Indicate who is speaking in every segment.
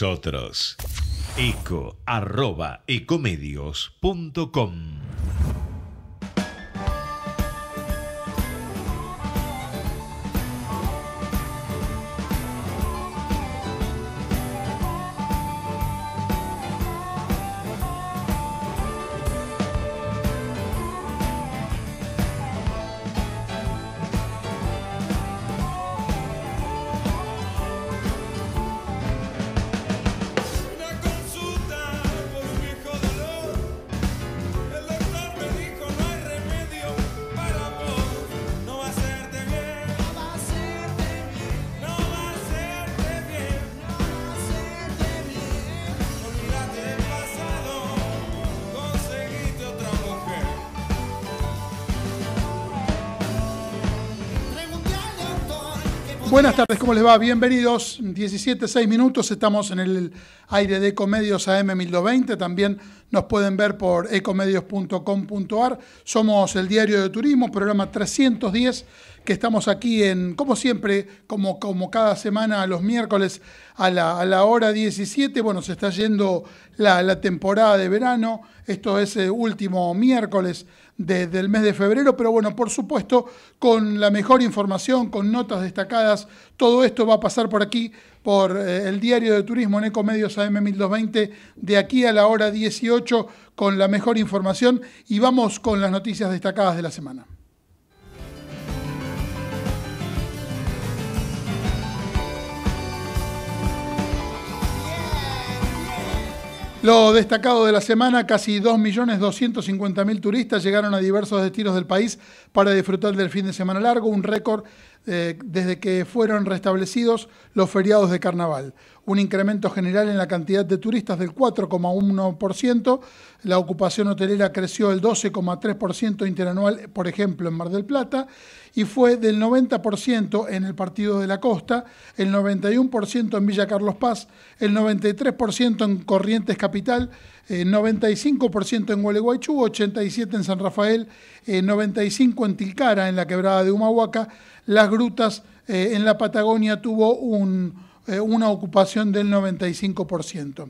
Speaker 1: Nosotros. Eco arroba ecomedios.com
Speaker 2: ¿cómo les va? Bienvenidos. 17, 6 minutos. Estamos en el aire de Ecomedios AM 1220. También nos pueden ver por ecomedios.com.ar. Somos el diario de turismo, programa 310, que estamos aquí en, como siempre, como, como cada semana, los miércoles a la, a la hora 17. Bueno, se está yendo la, la temporada de verano. Esto es el último miércoles de- del mes de febrero, pero bueno, por supuesto, con la mejor información, con notas destacadas, todo esto va a pasar por aquí, por eh, el diario de turismo en Ecomedios AM 1220, de aquí a la hora 18, con la mejor información y vamos con las noticias destacadas de la semana. Lo destacado de la semana, casi 2.250.000 turistas llegaron a diversos destinos del país para disfrutar del fin de semana largo, un récord eh, desde que fueron restablecidos los feriados de carnaval. Un incremento general en la cantidad de turistas del 4,1%, la ocupación hotelera creció el 12,3% interanual, por ejemplo, en Mar del Plata, y fue del 90% en el Partido de la Costa, el 91% en Villa Carlos Paz, el 93% en Corrientes Capital, eh, 95% en Gualeguaychú, 87% en San Rafael, eh, 95% en Tilcara, en la quebrada de Humahuaca. Las grutas eh, en la Patagonia tuvo un, eh, una ocupación del 95%.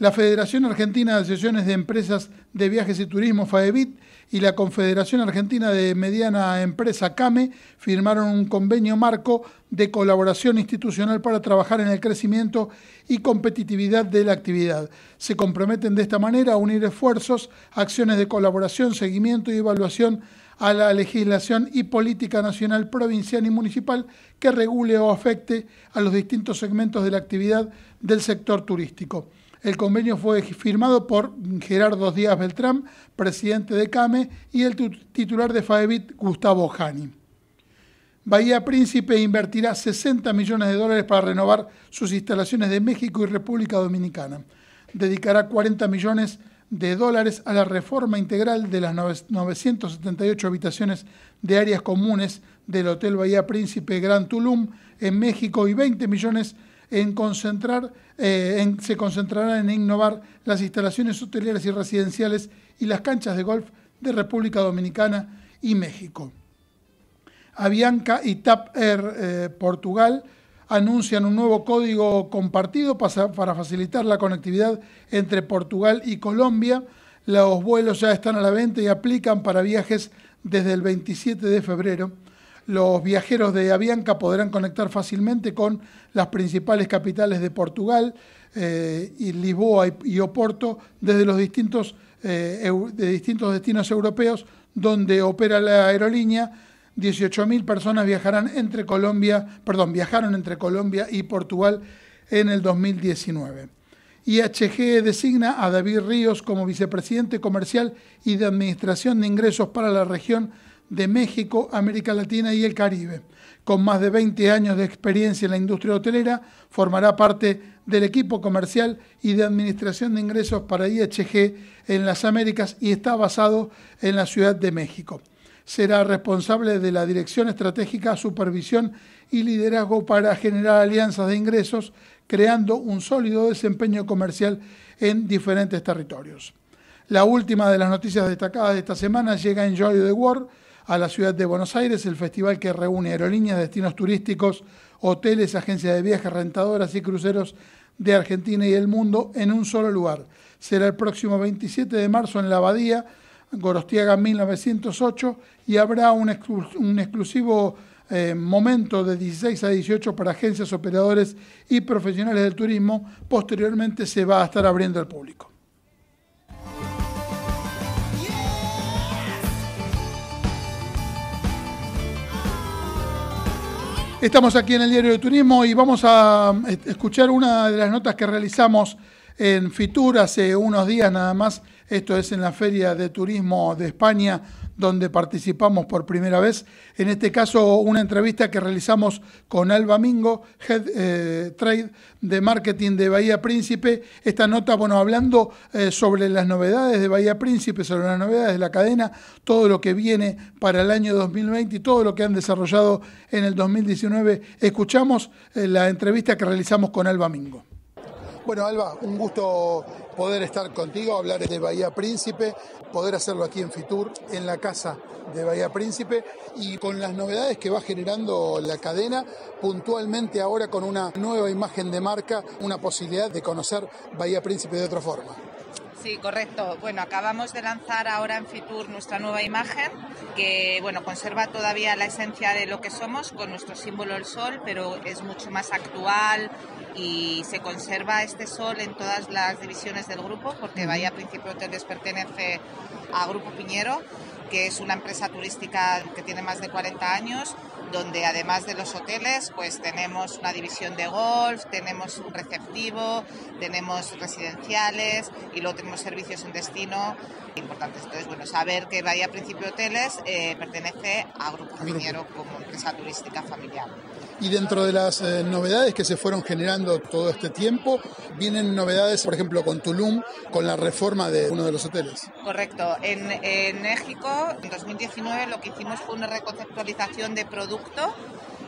Speaker 2: La Federación Argentina de Asociaciones de Empresas de Viajes y Turismo, FAEBIT, y la Confederación Argentina de Mediana Empresa, CAME, firmaron un convenio marco de colaboración institucional para trabajar en el crecimiento y competitividad de la actividad. Se comprometen de esta manera a unir esfuerzos, acciones de colaboración, seguimiento y evaluación a la legislación y política nacional, provincial y municipal que regule o afecte a los distintos segmentos de la actividad del sector turístico. El convenio fue firmado por Gerardo Díaz Beltrán, presidente de CAME, y el tu- titular de FAEBIT, Gustavo Jani. Bahía Príncipe invertirá 60 millones de dólares para renovar sus instalaciones de México y República Dominicana. Dedicará 40 millones de dólares a la reforma integral de las nove- 978 habitaciones de áreas comunes del Hotel Bahía Príncipe Gran Tulum en México y 20 millones en concentrar, eh, en- se concentrarán en innovar las instalaciones hoteleras y residenciales y las canchas de golf de República Dominicana y México. Avianca y TAP Air eh, Portugal anuncian un nuevo código compartido para facilitar la conectividad entre Portugal y Colombia. Los vuelos ya están a la venta y aplican para viajes desde el 27 de febrero. Los viajeros de Avianca podrán conectar fácilmente con las principales capitales de Portugal, eh, y Lisboa y, Oporto desde los distintos, eh, de distintos destinos europeos donde opera la aerolínea. 18.000 personas viajarán entre Colombia, perdón, viajaron entre Colombia y Portugal en el 2019. IHG designa a David Ríos como vicepresidente comercial y de administración de ingresos para la región de México, América Latina y el Caribe. Con más de 20 años de experiencia en la industria hotelera, formará parte del equipo comercial y de administración de ingresos para IHG en las Américas y está basado en la Ciudad de México. Será responsable de la dirección estratégica, supervisión y liderazgo para generar alianzas de ingresos, creando un sólido desempeño comercial en diferentes territorios. La última de las noticias destacadas de esta semana llega en Joy the World a la ciudad de Buenos Aires, el festival que reúne aerolíneas, destinos turísticos, hoteles, agencias de viajes, rentadoras y cruceros de Argentina y el mundo en un solo lugar. Será el próximo 27 de marzo en la Abadía, Gorostiaga 1908, y habrá un, exclu- un exclusivo eh, momento de 16 a 18 para agencias, operadores y profesionales del turismo. Posteriormente se va a estar abriendo al público. Estamos aquí en el Diario de Turismo y vamos a eh, escuchar una de las notas que realizamos en Fitur hace unos días nada más. Esto es en la Feria de Turismo de España, donde participamos por primera vez. En este caso, una entrevista que realizamos con Alba Mingo, Head eh, Trade de Marketing de Bahía Príncipe. Esta nota, bueno, hablando eh, sobre las novedades de Bahía Príncipe, sobre las novedades de la cadena, todo lo que viene para el año 2020 y todo lo que han desarrollado en el 2019. Escuchamos eh, la entrevista que realizamos con Alba Mingo. Bueno, Alba, un gusto poder estar contigo, hablar de Bahía Príncipe, poder hacerlo aquí en Fitur, en la casa de Bahía Príncipe y con las novedades que va generando la cadena, puntualmente ahora con una nueva imagen de marca, una posibilidad de conocer Bahía Príncipe de otra forma.
Speaker 3: Sí, correcto. Bueno, acabamos de lanzar ahora en Fitur nuestra nueva imagen, que bueno, conserva todavía la esencia de lo que somos con nuestro símbolo el sol, pero es mucho más actual y se conserva este sol en todas las divisiones del grupo, porque Bahía Príncipe Hoteles pertenece a Grupo Piñero, que es una empresa turística que tiene más de 40 años, donde además de los hoteles, pues tenemos una división de golf, tenemos un receptivo, tenemos residenciales y luego tenemos servicios en destino importantes. Entonces, bueno, saber que Bahía Príncipe Hoteles eh, pertenece a Grupo Piñero como empresa turística familiar.
Speaker 2: Y dentro de las eh, novedades que se fueron generando todo este tiempo, vienen novedades, por ejemplo, con Tulum, con la reforma de uno de los hoteles.
Speaker 3: Correcto. En, México, en 2019, lo que hicimos fue una reconceptualización de producto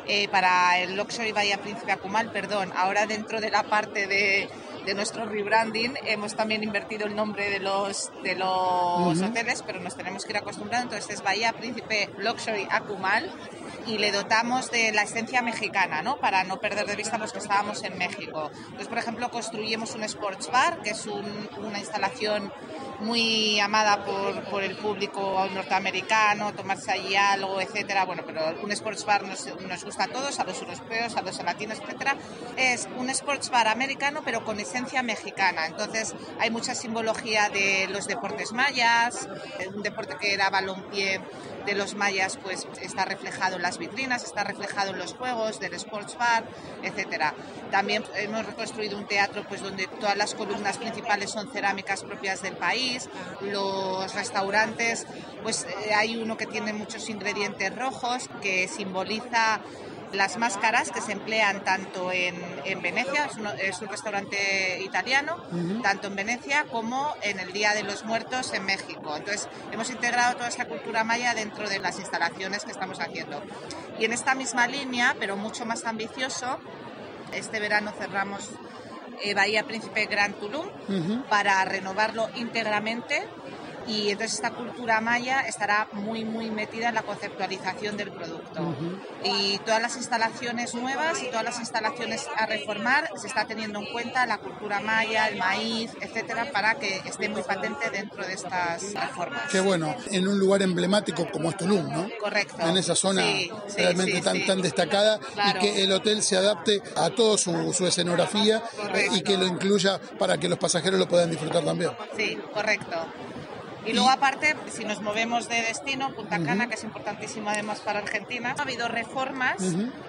Speaker 3: eh, para el Luxury Bahía Príncipe Acumal, perdón, ahora dentro de la parte de, de nuestro rebranding hemos también invertido el nombre de los, de los hoteles, pero nos tenemos que ir acostumbrando, entonces es Bahía Príncipe Luxury Acumal y le dotamos de la esencia mexicana, ¿no? Para no perder de vista los que estábamos en México. Entonces, por ejemplo, construimos un sports bar, que es un- una instalación muy amada por, por el público norteamericano, tomarse allí algo, etcétera. Bueno, pero un sports bar nos, nos gusta a todos, a los europeos, a los latinos, etcétera. Es un sports bar americano, pero con esencia mexicana. Entonces, hay mucha simbología de los deportes mayas, un deporte que era balompié de los mayas pues está reflejado en las vitrinas, está reflejado en los juegos del sports bar, etcétera. También hemos reconstruido un teatro pues donde todas las columnas principales son cerámicas propias del país, los restaurantes pues eh, hay uno que tiene muchos ingredientes rojos que simboliza las máscaras que se emplean tanto en, en Venecia, es, un restaurante italiano, tanto en Venecia como en el Día de los Muertos en México. Entonces, hemos integrado toda esta cultura maya dentro de las instalaciones que estamos haciendo. Y en esta misma línea, pero mucho más ambicioso, este verano cerramos eh, Bahía Príncipe Gran Tulum para renovarlo íntegramente y entonces esta cultura maya estará muy muy metida en la conceptualización del producto y todas las instalaciones nuevas y todas las instalaciones a reformar se está teniendo en cuenta la cultura maya, el maíz, etcétera, para que esté muy patente dentro de estas reformas.
Speaker 2: Qué bueno, en un lugar emblemático como es Tulum, ¿no?
Speaker 3: Correcto.
Speaker 2: En esa zona
Speaker 3: Sí, sí,
Speaker 2: realmente
Speaker 3: sí,
Speaker 2: tan, tan destacada
Speaker 3: Claro.
Speaker 2: y que el hotel se adapte a toda su, su escenografía
Speaker 3: Correcto.
Speaker 2: y que lo incluya para que los pasajeros lo puedan disfrutar también.
Speaker 3: Sí, correcto. Y luego aparte, si nos movemos de destino, Punta Cana, que es importantísimo además para Argentina, ha habido reformas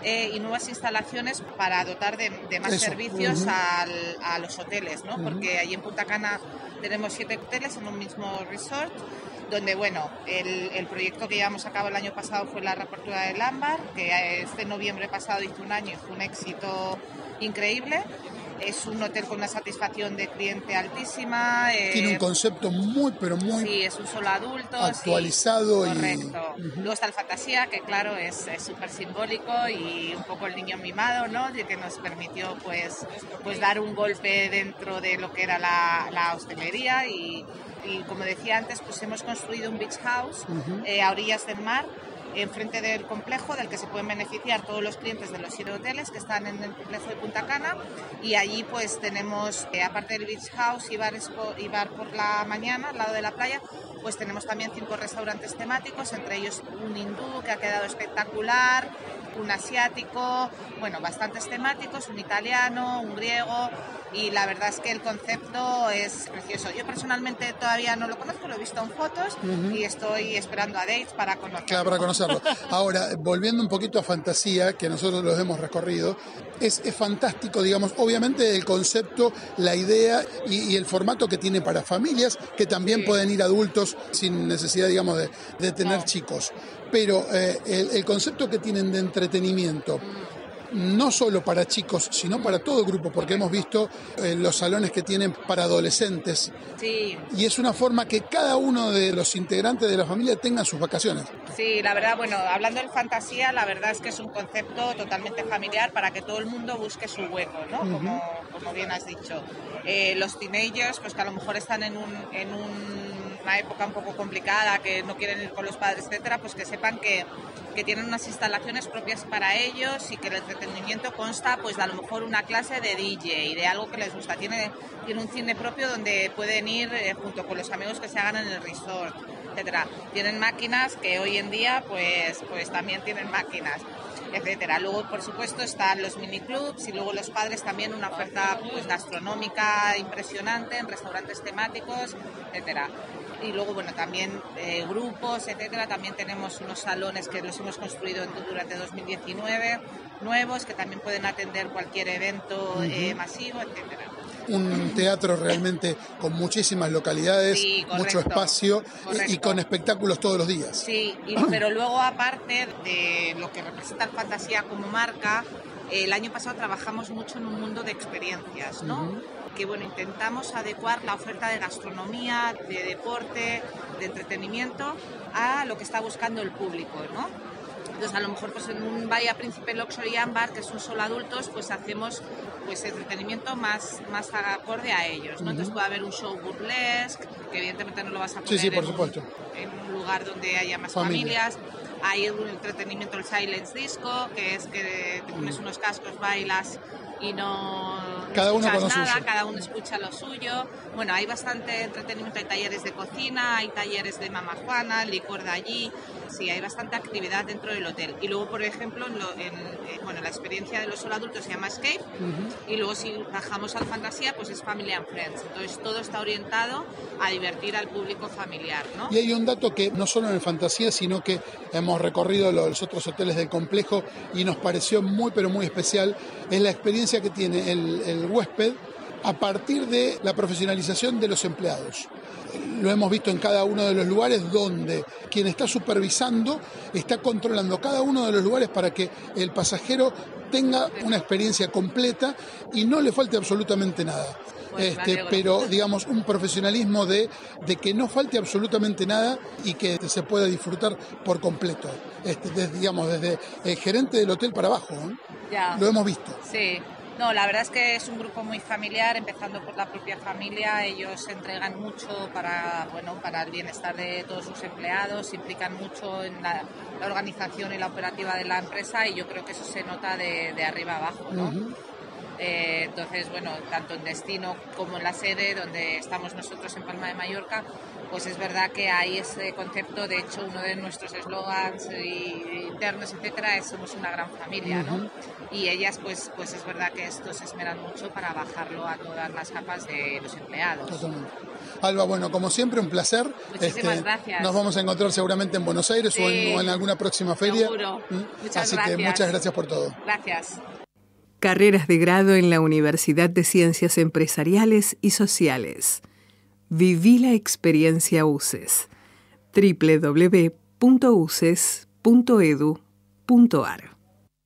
Speaker 3: eh, y nuevas instalaciones para dotar de, de más
Speaker 2: Eso,
Speaker 3: servicios al- a los hoteles, ¿no? Porque allí en Punta Cana tenemos siete hoteles en un mismo resort, donde, bueno, el, el proyecto que llevamos a cabo el año pasado fue la reapertura del Ámbar, que este noviembre pasado hizo un año y fue un éxito increíble. Es un hotel con una satisfacción de cliente altísima. eh,
Speaker 2: Tiene un concepto muy, pero muy...
Speaker 3: Sí, es un solo adulto.
Speaker 2: actualizado
Speaker 3: sí,
Speaker 2: y-
Speaker 3: Correcto. Luego está el Fantasía, que claro, es súper simbólico y un poco el niño mimado, ¿no? De que nos permitió pues, pues dar un golpe dentro de lo que era la, la hostelería y, y como decía antes, pues hemos construido un beach house eh, a orillas del mar enfrente del complejo del que se pueden beneficiar todos los clientes de los siete hoteles que están en el complejo de Punta Cana. Y allí pues tenemos, eh, aparte del Beach House y bar, y bar por la mañana al lado de la playa, pues tenemos también cinco restaurantes temáticos, entre ellos un hindú que ha quedado espectacular, un asiático, bueno, bastantes temáticos, un italiano, un griego y la verdad es que el concepto es precioso. Yo personalmente todavía no lo conozco, lo he visto en fotos y estoy esperando a Dates para conocerlo.
Speaker 2: Claro, para conocerlo. Ahora, volviendo un poquito a fantasía, que nosotros los hemos recorrido, es, es fantástico, digamos, obviamente el concepto, la idea y, y el formato que tiene para familias, que también
Speaker 3: Sí.
Speaker 2: pueden ir adultos sin necesidad, digamos, de, de tener
Speaker 3: No.
Speaker 2: chicos. Pero eh, el, el concepto que tienen de entretenimiento, no solo para chicos, sino para todo grupo, porque hemos visto eh, los salones que tienen para adolescentes,
Speaker 3: Sí,
Speaker 2: y es una forma que cada uno de los integrantes de la familia tenga sus vacaciones.
Speaker 3: Sí, la verdad, bueno, hablando del fantasía, la verdad es que es un concepto totalmente familiar para que todo el mundo busque su hueco, ¿no? como, como bien has dicho. Eh, los teenagers, pues que a lo mejor están en, un, en un- una época un poco complicada, que no quieren ir con los padres, etcétera, pues que sepan que, que tienen unas instalaciones propias para ellos y que el entretenimiento consta, pues de a lo mejor una clase de DJ, de algo que les gusta. Tiene, tiene un cine propio donde pueden ir eh, junto con los amigos que se hagan en el resort etcétera. Tienen máquinas que hoy en día pues, pues también tienen máquinas, etcétera. Luego, por supuesto, están los miniclubs y luego los padres también una oferta pues gastronómica impresionante en restaurantes temáticos, etcétera. Y luego, bueno, también eh, grupos, etcétera. También tenemos unos salones que los hemos construido durante 2019, nuevos, que también pueden atender cualquier evento eh, masivo, etcétera.
Speaker 2: un teatro realmente con muchísimas localidades,
Speaker 3: Sí, correcto,
Speaker 2: mucho espacio y- y, con espectáculos todos los días.
Speaker 3: Sí, y- pero luego aparte de lo que representa el fantasía como marca, el año pasado trabajamos mucho en un mundo de experiencias, ¿no? Que bueno, intentamos adecuar la oferta de gastronomía, de deporte, de entretenimiento a lo que está buscando el público, ¿no? Entonces, a lo mejor pues en un Bahía Príncipe Luxury Ambar, que es un solo adultos, pues hacemos pues entretenimiento más, más acorde a ellos, ¿no? Entonces puede haber un show burlesque, que evidentemente no lo vas a poner
Speaker 2: Sí, sí, por
Speaker 3: en, un-
Speaker 2: supuesto.
Speaker 3: en un lugar donde haya más
Speaker 2: Familia.
Speaker 3: familias. Hay un entretenimiento, el silence disco, que es que te pones unos cascos, bailas y no, no
Speaker 2: Cada uno con
Speaker 3: nada,
Speaker 2: suyo.
Speaker 3: cada uno escucha lo suyo. Bueno, hay bastante entretenimiento, hay talleres de cocina, hay talleres de mamá Juana, licor de allí. Sí, hay bastante actividad dentro del hotel. Y luego, por ejemplo, en, en, eh, bueno, la experiencia de los solo adultos se llama Escape. Y luego, si bajamos al fantasía, pues es Family and Friends. Entonces, todo está orientado a divertir al público familiar, ¿no?
Speaker 2: Y hay un dato que no solo en el Fantasía, sino que hemos recorrido los otros hoteles del complejo y nos pareció muy, pero muy especial, es la experiencia que tiene el, el huésped a partir de la profesionalización de los empleados. Lo hemos visto en cada uno de los lugares donde quien está supervisando está controlando cada uno de los lugares para que el pasajero tenga una experiencia completa y no le falte absolutamente nada. Este, pero digamos un profesionalismo de, de que no falte absolutamente nada y que se pueda disfrutar por completo. Este, desde, digamos, desde el gerente del hotel para abajo. ¿eh?
Speaker 3: Ya.
Speaker 2: Lo hemos visto.
Speaker 3: Sí, no, la verdad es que es un grupo muy familiar, empezando por la propia familia. Ellos se entregan mucho para, bueno, para el bienestar de todos sus empleados, se implican mucho en la, la organización y la operativa de la empresa y yo creo que eso se nota de, de arriba abajo, ¿no? Eh, entonces, bueno, tanto en destino como en la sede donde estamos nosotros en Palma de Mallorca, pues es verdad que hay ese concepto, de hecho uno de nuestros eslogans y- internos, etcétera, es somos una gran familia, ¿no? Y ellas, pues, pues es verdad que esto se esmeran mucho para bajarlo a todas las capas de los empleados.
Speaker 2: Totalmente. Alba, bueno, como siempre, un placer. Este,
Speaker 3: Muchísimas gracias.
Speaker 2: Nos vamos a encontrar seguramente en Buenos Aires o, en,
Speaker 3: Sí.
Speaker 2: o en alguna próxima feria.
Speaker 3: Seguro.
Speaker 2: ¿Mm?
Speaker 3: Muchas
Speaker 2: Así que
Speaker 3: gracias.
Speaker 2: muchas gracias por todo.
Speaker 3: Gracias.
Speaker 4: Carreras de grado en la Universidad de Ciencias Empresariales y Sociales. Viví la experiencia UCES. www.uces.edu.ar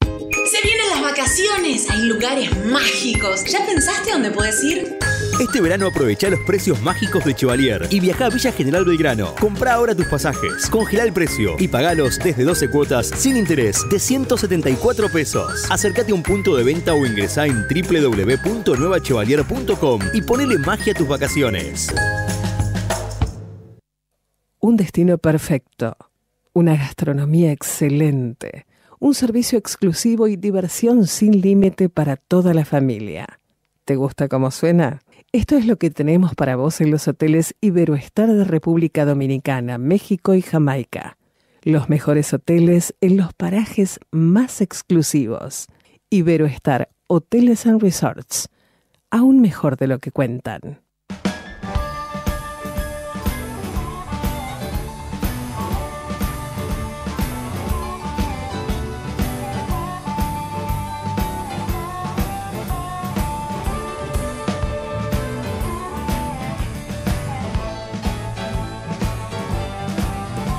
Speaker 5: Se vienen las vacaciones, hay lugares mágicos. ¿Ya pensaste dónde puedes ir?
Speaker 6: Este verano aprovecha los precios mágicos de Chevalier y viaja a Villa General Belgrano. Compra ahora tus pasajes, congela el precio y pagalos desde 12 cuotas sin interés de 174 pesos. Acércate a un punto de venta o ingresá en www.nuevachevalier.com y ponele magia a tus vacaciones.
Speaker 4: Un destino perfecto. una gastronomía excelente, un servicio exclusivo y diversión sin límite para toda la familia. ¿Te gusta cómo suena? Esto es lo que tenemos para vos en los hoteles Iberoestar de República Dominicana, México y Jamaica. Los mejores hoteles en los parajes más exclusivos. Iberoestar Hoteles and Resorts. Aún mejor de lo que cuentan.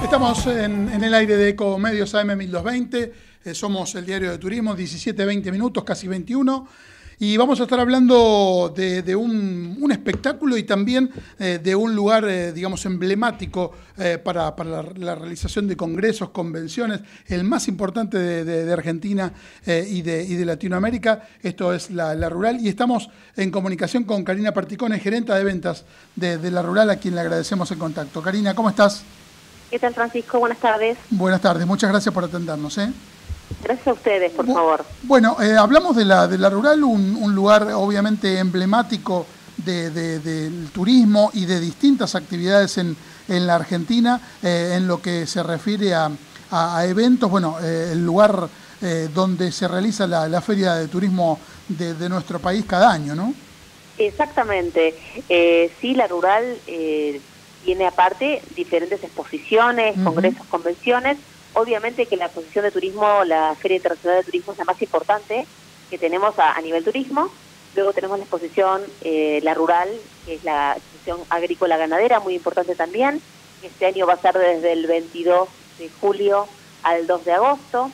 Speaker 2: Estamos en, el aire de Ecomedios AM 1220, eh, somos el diario de turismo, 17, 20 minutos, casi 21, y vamos a estar hablando de, un, espectáculo y también eh, de un lugar, eh, digamos, emblemático para, la, realización de congresos, convenciones, el más importante de, Argentina y, de, Latinoamérica, esto es la, Rural, y estamos en comunicación con Karina Particone, gerenta de ventas de la Rural, a quien le agradecemos el contacto. Karina, ¿cómo estás?
Speaker 7: ¿Qué tal, Francisco? Buenas tardes.
Speaker 2: Buenas tardes, muchas gracias por atendernos. ¿eh?
Speaker 7: Gracias a ustedes, por
Speaker 2: Bu-
Speaker 7: favor.
Speaker 2: Bueno, eh, hablamos de la, de la rural, un, un lugar obviamente emblemático de- de- del turismo y de distintas actividades en, en la Argentina eh, en lo que se refiere a, a- a eventos. Bueno, eh, el lugar eh, donde se realiza la, la feria de turismo de, de nuestro país cada año, ¿no?
Speaker 7: Exactamente. Eh, sí, la rural eh, tiene aparte diferentes exposiciones, congresos, convenciones. Obviamente que la exposición de turismo, la Feria Internacional de Turismo es la más importante que tenemos a, a nivel turismo. Luego tenemos la exposición eh, La Rural, que es la exposición agrícola ganadera, muy importante también. Este año va a ser desde el 22 de julio al 2 de agosto.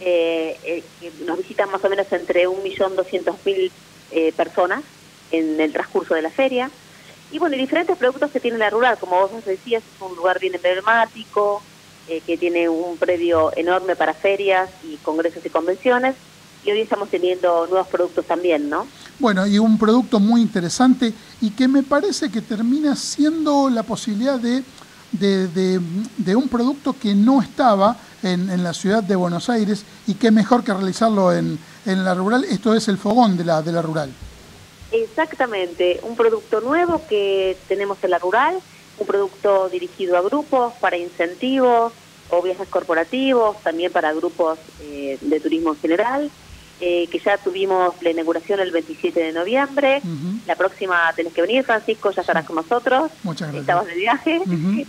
Speaker 7: Eh, eh, nos visitan más o menos entre 1.200.000 eh, personas en el transcurso de la feria. Y bueno, y diferentes productos que tiene la rural, como vos nos decías, es un lugar bien emblemático, eh, que tiene un predio enorme para ferias y congresos y convenciones. Y hoy estamos teniendo nuevos productos también, ¿no?
Speaker 2: Bueno, y un producto muy interesante y que me parece que termina siendo la posibilidad de, de, de- de un producto que no estaba en, en la ciudad de Buenos Aires y que mejor que realizarlo en, en la rural. Esto es el fogón de la, de la rural.
Speaker 7: Exactamente, un producto nuevo que tenemos en la rural, un producto dirigido a grupos para incentivos o viajes corporativos, también para grupos eh, de turismo en general, eh, que ya tuvimos la inauguración el 27 de noviembre. La próxima tenés que venir, Francisco, ya estarás con nosotros.
Speaker 2: Muchas gracias.
Speaker 7: Estabas de viaje.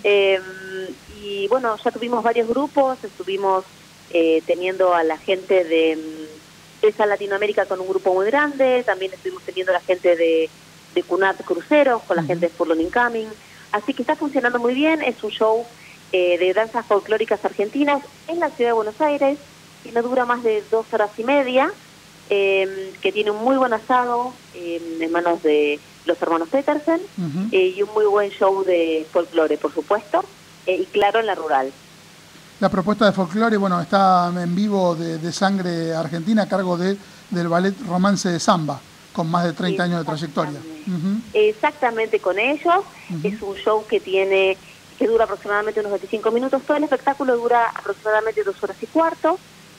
Speaker 7: Eh, y bueno, ya tuvimos varios grupos, estuvimos eh, teniendo a la gente de esa Latinoamérica con un grupo muy grande, también estuvimos teniendo la gente de, de Cunat Cruceros, con la gente de Furlong Incoming. Así que está funcionando muy bien, es un show eh, de danzas folclóricas argentinas en la ciudad de Buenos Aires, que no dura más de dos horas y media, eh, que tiene un muy buen asado eh, en manos de los hermanos Petersen eh, y un muy buen show de folclore, por supuesto, eh, y claro, en la rural.
Speaker 2: La propuesta de folclore, bueno, está en vivo de, de sangre argentina a cargo de, del ballet Romance de Samba, con más de 30 años de trayectoria.
Speaker 7: Exactamente. Con ellos, es un show que tiene que dura aproximadamente unos 25 minutos, todo el espectáculo dura aproximadamente dos horas y cuarto,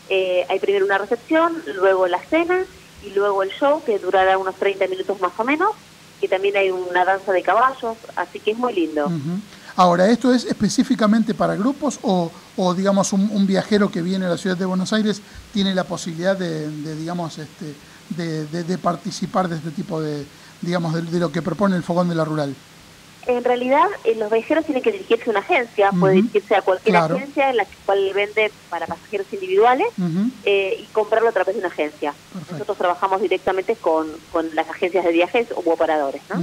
Speaker 7: Eh, hay primero una recepción, luego la cena y luego el show que durará unos 30 minutos más o menos, y también hay una danza de caballos, así que es muy lindo.
Speaker 2: Ujú. Ahora, ¿esto es específicamente para grupos o, o, digamos, un, un viajero que viene a la ciudad de Buenos Aires tiene la posibilidad de, de, digamos, este, de, de- de participar de este tipo de, digamos, de, lo que propone el Fogón de la Rural?
Speaker 7: En realidad, eh, los viajeros tienen que dirigirse a una agencia, puede dirigirse a cualquier
Speaker 2: Claro.
Speaker 7: agencia en la cual vende para pasajeros individuales eh, y comprarlo a través de una agencia.
Speaker 2: Perfecto.
Speaker 7: Nosotros trabajamos directamente con, con las agencias de viajes u operadores, ¿no?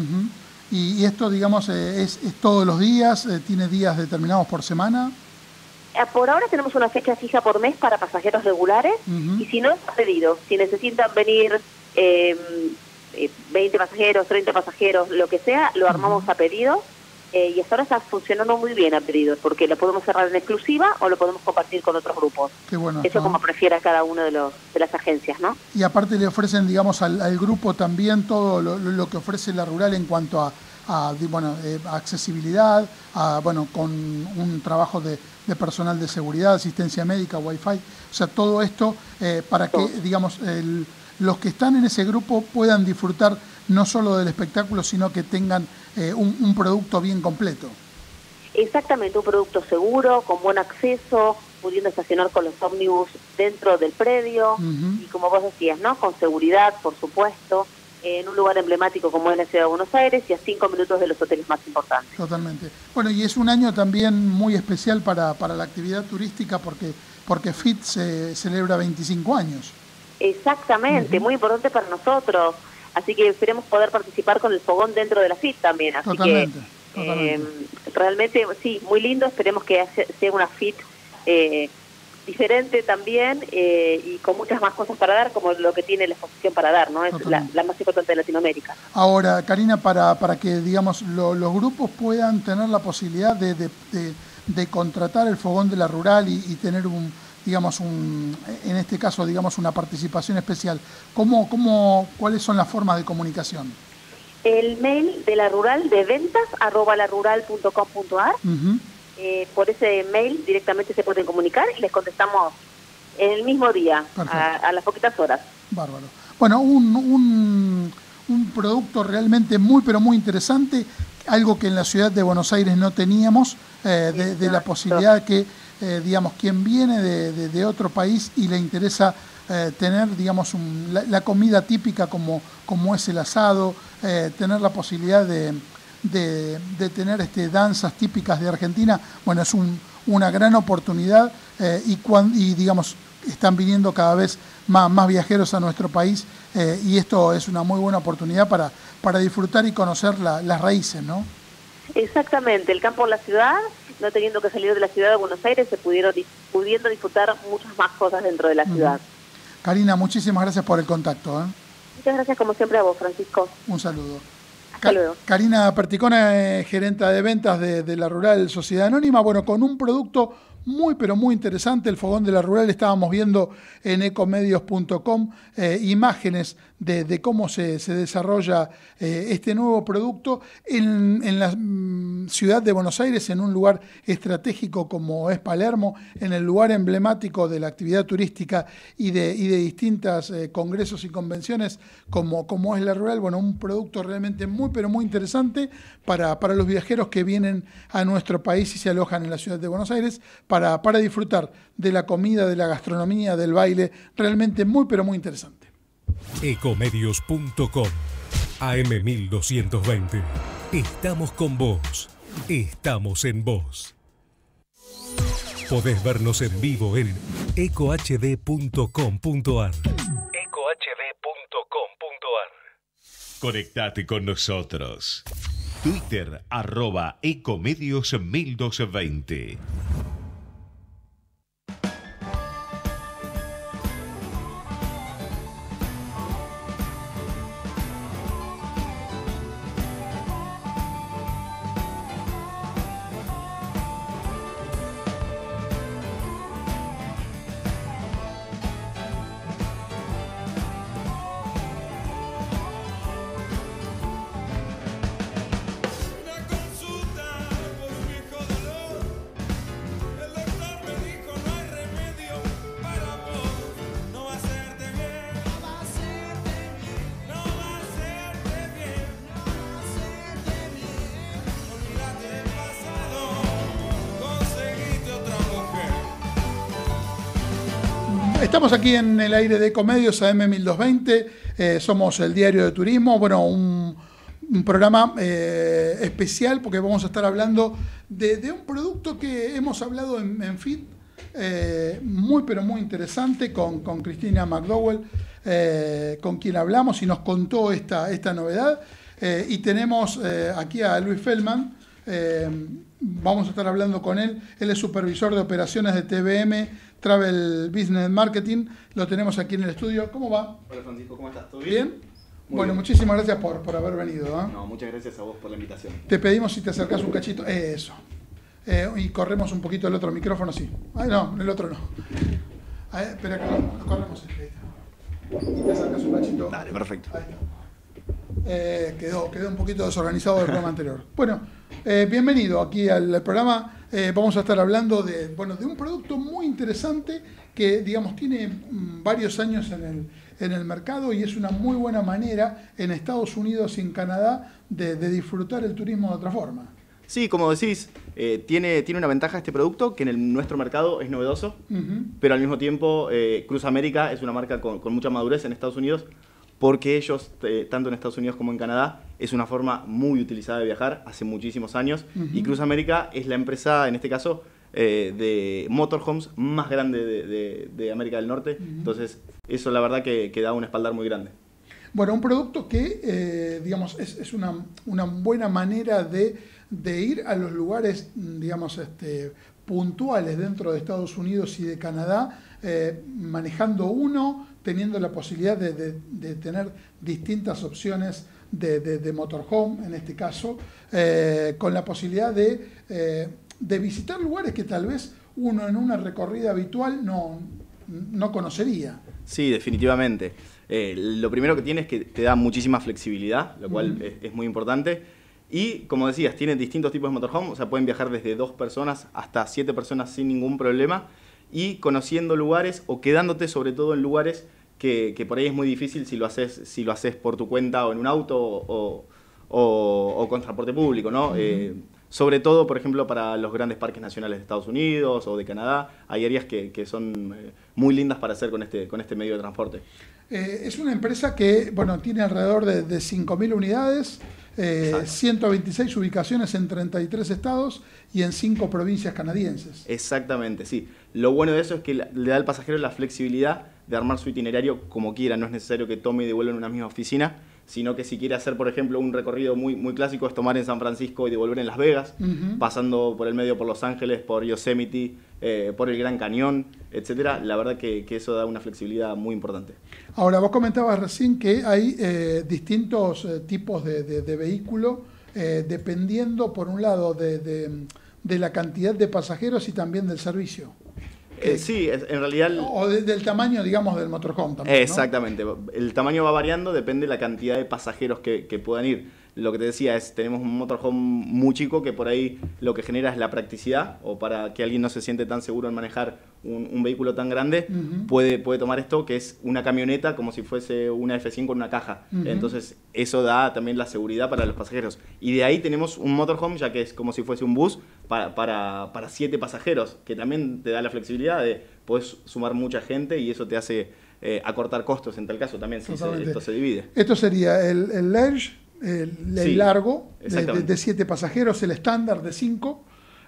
Speaker 2: Y, y esto, digamos, eh, es, es todos los días, eh, tiene días determinados por semana.
Speaker 7: Eh, Por ahora tenemos una fecha fija por mes para pasajeros regulares y si no, es a pedido. Si necesitan venir eh, eh, 20 pasajeros, 30 pasajeros, lo que sea, lo armamos a pedido eh, y hasta ahora está funcionando muy bien a pedido, porque lo podemos cerrar en exclusiva o lo podemos compartir con otros grupos.
Speaker 2: Qué bueno.
Speaker 7: Eso
Speaker 2: ¿no?
Speaker 7: como prefiera cada uno de, los, de las agencias, ¿no?
Speaker 2: Y aparte le ofrecen, digamos, al, al grupo también todo lo, que ofrece la rural en cuanto a, bueno, eh, accesibilidad, a, bueno, con un trabajo de, de personal de seguridad, asistencia médica, wifi, o sea, todo esto eh, para que, digamos, el- los que están en ese grupo puedan disfrutar no solo del espectáculo, sino que tengan eh, un, un producto bien completo.
Speaker 7: Exactamente, un producto seguro, con buen acceso, pudiendo estacionar con los ómnibus dentro del predio y como vos decías, ¿no? Con seguridad, por supuesto, en un lugar emblemático como es la ciudad de Buenos Aires y a cinco minutos de los hoteles más importantes.
Speaker 2: Totalmente. Bueno, y es un año también muy especial para, para la actividad turística porque, porque FIT se celebra 25 años.
Speaker 7: Exactamente, muy importante para nosotros. Así que esperemos poder participar con el fogón dentro de la FIT también. Así
Speaker 2: Totalmente,
Speaker 7: que
Speaker 2: totalmente.
Speaker 7: eh, realmente, sí, muy lindo. Esperemos que sea una FIT eh, diferente también eh, y con muchas más cosas para dar, como lo que tiene la exposición para dar, ¿no? Es la, más importante de Latinoamérica.
Speaker 2: Ahora, Karina, para, para que digamos lo- los grupos puedan tener la posibilidad de, de- de- de contratar el fogón de la rural y, y tener un, digamos, un, en este caso, digamos, una participación especial, ¿cómo, cómo, ¿cuáles son las formas de comunicación?
Speaker 7: El mail de la rural de ventas arroba larural.com.ar
Speaker 2: Ujú.
Speaker 7: eh, por ese mail directamente se pueden comunicar y les contestamos en el mismo día, a, a las poquitas horas.
Speaker 2: Bárbaro. Bueno, un, un, un producto realmente muy, pero muy interesante, algo que en la ciudad de Buenos Aires no teníamos, eh, de, de la posibilidad que, eh, digamos, quien viene de, de- otro país y le interesa eh, tener, digamos, la, comida típica como, como es el asado, eh, tener la posibilidad de, de- tener este, danzas típicas de Argentina, bueno, es un- una gran oportunidad y, cuan- y, digamos, están viniendo cada vez más, más viajeros a nuestro país y esto es una muy buena oportunidad para, para disfrutar y conocer la- las raíces, ¿no?
Speaker 7: Exactamente, el campo la ciudad, no teniendo que salir de la ciudad de Buenos Aires, se pudieron pudiendo disfrutar muchas más cosas dentro de la ciudad.
Speaker 2: Karina, muchísimas gracias por el contacto. ¿eh?
Speaker 7: Muchas gracias como siempre a vos, Francisco.
Speaker 2: Un saludo.
Speaker 7: Hasta luego.
Speaker 2: Karina Perticona, eh, gerenta de ventas de, de la Rural Sociedad Anónima, bueno, con un producto muy, pero muy interesante, el fogón de la Rural, estábamos viendo en ecomedios.com eh, imágenes de, cómo se, desarrolla eh, este nuevo producto en, la mm, ciudad de Buenos Aires, en un lugar estratégico como es Palermo, en el lugar emblemático de la actividad turística y de, y distintas eh, congresos y convenciones como, es la Rural, bueno, un producto realmente muy, pero muy interesante para, los viajeros que vienen a nuestro país y se alojan en la ciudad de Buenos Aires para disfrutar de la comida, de la gastronomía, del baile, realmente muy, pero muy interesante.
Speaker 8: Ecomedios.com AM1220. Estamos con vos. Estamos en vos. Podés vernos en vivo en ecohd.com.ar. ecohd.com.ar.
Speaker 1: Conectate con nosotros. Twitter arroba Ecomedios 1220.
Speaker 2: Estamos aquí en el aire de Ecomedios AM1220, eh, somos el diario de turismo, bueno, un, programa eh, especial porque vamos a estar hablando de, un producto que hemos hablado en, en FIT, eh, muy pero muy interesante con, Cristina McDowell, eh, con quien hablamos y nos contó esta, esta novedad. Y tenemos aquí a Luis Feldman, vamos a estar hablando con él. Él es supervisor de operaciones de TBM Travel Business Marketing. Lo tenemos aquí en el estudio. ¿Cómo va?
Speaker 9: Hola Francisco, ¿cómo estás? ¿Todo
Speaker 2: ¿Bien?
Speaker 9: Muy
Speaker 2: bueno,
Speaker 9: bien.
Speaker 2: muchísimas gracias por, por haber venido. ¿eh?
Speaker 9: No, muchas gracias a vos por la invitación.
Speaker 2: Te pedimos si te acercas un cachito. Eso. Eh, y corremos un poquito el otro micrófono, sí. Ay, no, el otro no. Ay, espera que corremos. Y te acercas un cachito.
Speaker 9: Dale, perfecto.
Speaker 2: Ahí está. Eh, quedó, quedó un poquito desorganizado el programa anterior. Bueno, eh, bienvenido aquí al, al programa. Eh, vamos a estar hablando de, bueno, de un producto muy interesante que, digamos, tiene mm, varios años en el, en el mercado y es una muy buena manera en Estados Unidos y en Canadá de, de disfrutar el turismo de otra forma.
Speaker 9: Sí, como decís, eh, tiene, tiene una ventaja este producto que en el- nuestro mercado es novedoso, pero al mismo tiempo eh, Cruz América es una marca con, con mucha madurez en Estados Unidos porque ellos, eh, tanto en Estados Unidos como en Canadá, es una forma muy utilizada de viajar hace muchísimos años y Cruz América es la empresa, en este caso, eh, de motorhomes más grande de, de- de América del Norte. Entonces, eso la verdad que, que da un espaldar muy grande.
Speaker 2: Bueno, un producto que, eh, digamos, es, es una, una buena manera de, de ir a los lugares, digamos, este, puntuales dentro de Estados Unidos y de Canadá, eh, manejando uno, teniendo la posibilidad de, de- de tener distintas opciones de, de- motorhome, en este caso, eh, con la posibilidad de, eh, de visitar lugares que tal vez uno en una recorrida habitual no, no conocería.
Speaker 9: Sí, definitivamente. Lo primero que tiene es que te da muchísima flexibilidad, lo cual es muy importante. Y como decías, tienen distintos tipos de motorhome, o sea, pueden viajar desde dos personas hasta siete personas sin ningún problema y conociendo lugares o quedándote sobre todo en lugares que, que por ahí es muy difícil si lo haces, si lo haces por tu cuenta o en un auto o, o- o con transporte público, ¿no? Eh, sobre todo, por ejemplo, para los grandes parques nacionales de Estados Unidos o de Canadá, hay áreas que, que son eh, muy lindas para hacer con este, con este medio de transporte.
Speaker 2: Eh, es una empresa que bueno, tiene alrededor de, de 5.000 unidades, eh,
Speaker 9: Exacto.
Speaker 2: 126 ubicaciones en 33 estados y en 5 provincias canadienses.
Speaker 9: Exactamente, sí. Lo bueno de eso es que le da al pasajero la flexibilidad de armar su itinerario como quiera. No es necesario que tome y devuelva en una misma oficina, sino que si quiere hacer, por ejemplo, un recorrido muy, muy clásico es tomar en San Francisco y devolver en Las Vegas, pasando por el medio por Los Ángeles, por Yosemite, eh, por el Gran Cañón, etcétera. La verdad que, que eso da una flexibilidad muy importante.
Speaker 2: Ahora, vos comentabas recién que hay eh, distintos eh, tipos de, de- de vehículo, eh, dependiendo, por un lado, de, de- de la cantidad de pasajeros y también del servicio.
Speaker 9: Eh, sí, es- en realidad...
Speaker 2: O de- del tamaño, digamos, del motorhome también. ¿no?
Speaker 9: Exactamente. El tamaño va variando, depende de la cantidad de pasajeros que, que puedan ir. Lo que te decía es, tenemos un motorhome muy chico que por ahí lo que genera es la practicidad, o para que alguien no se siente tan seguro en manejar un, un vehículo tan grande, puede, puede tomar esto, que es una camioneta como si fuese una F100 con una caja. Entonces, eso da también la seguridad para los pasajeros. Y de ahí tenemos un motorhome, ya que es como si fuese un bus, para, para, para siete pasajeros, que también te da la flexibilidad de puedes sumar mucha gente y eso te hace eh, acortar costos en tal caso también, si se- esto se divide.
Speaker 2: Esto sería el, el Ledge, el, el
Speaker 9: Sí,
Speaker 2: largo, de- de, siete pasajeros, el estándar de 5,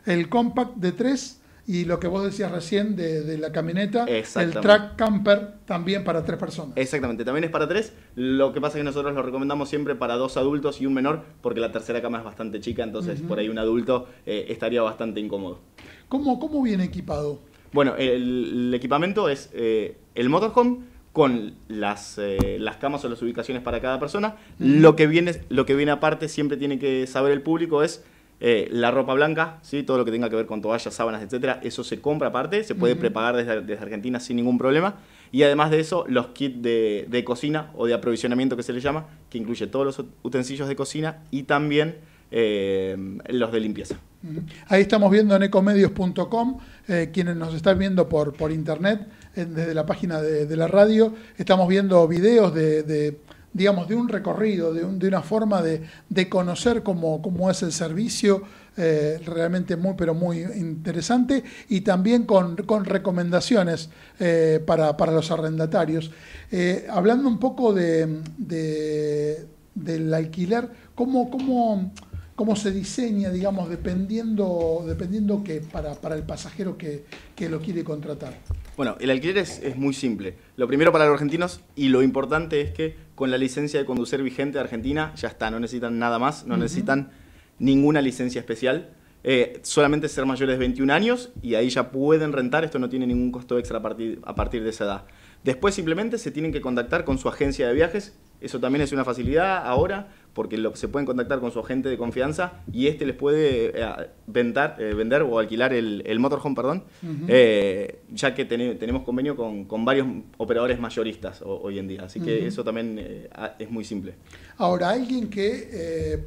Speaker 2: el compact de 3 y lo que vos decías recién de, de la camioneta, el track camper también para tres personas.
Speaker 9: Exactamente, también es para tres. Lo que pasa es que nosotros lo recomendamos siempre para dos adultos y un menor, porque la tercera cama es bastante chica, entonces por ahí un adulto eh, estaría bastante incómodo.
Speaker 2: ¿Cómo, ¿Cómo viene equipado?
Speaker 9: Bueno, el, el equipamiento es eh, el motorhome con las, eh, las camas o las ubicaciones para cada persona. Lo, que viene, lo que viene aparte, siempre tiene que saber el público, es eh, la ropa blanca, ¿sí? todo lo que tenga que ver con toallas, sábanas, etcétera. Eso se compra aparte, se puede prepagar desde, desde Argentina sin ningún problema. Y además de eso, los kits de, de cocina o de aprovisionamiento que se le llama, que incluye todos los utensilios de cocina y también eh, los de limpieza.
Speaker 2: Ahí estamos viendo en ecomedios.com, eh, quienes nos están viendo por, por internet, desde la página de, la radio, estamos viendo videos de, digamos, de un recorrido, de, un- de una forma de, conocer cómo, es el servicio, eh, realmente muy, pero muy interesante, y también con, recomendaciones eh, para, los arrendatarios. Eh, hablando un poco de, de- del alquiler, ¿cómo, cómo, cómo se diseña, digamos, dependiendo, dependiendo que para, para el pasajero que, que lo quiere contratar?
Speaker 9: Bueno, el alquiler es, es muy simple. Lo primero para los argentinos y lo importante es que con la licencia de conducir vigente de Argentina ya está, no necesitan nada más, no necesitan ninguna licencia especial. Eh, solamente ser mayores de 21 años y ahí ya pueden rentar, esto no tiene ningún costo extra a partir, a partir de esa edad. Después simplemente se tienen que contactar con su agencia de viajes, Eso también es una facilidad ahora porque lo- se pueden contactar con su agente de confianza y este les puede eh, eh, vender o alquilar el, el motorhome, perdón, eh, ya que tene- tenemos convenio con, con varios operadores mayoristas ho- hoy en día. Así que eso también eh, es muy simple.
Speaker 2: Ahora, alguien que,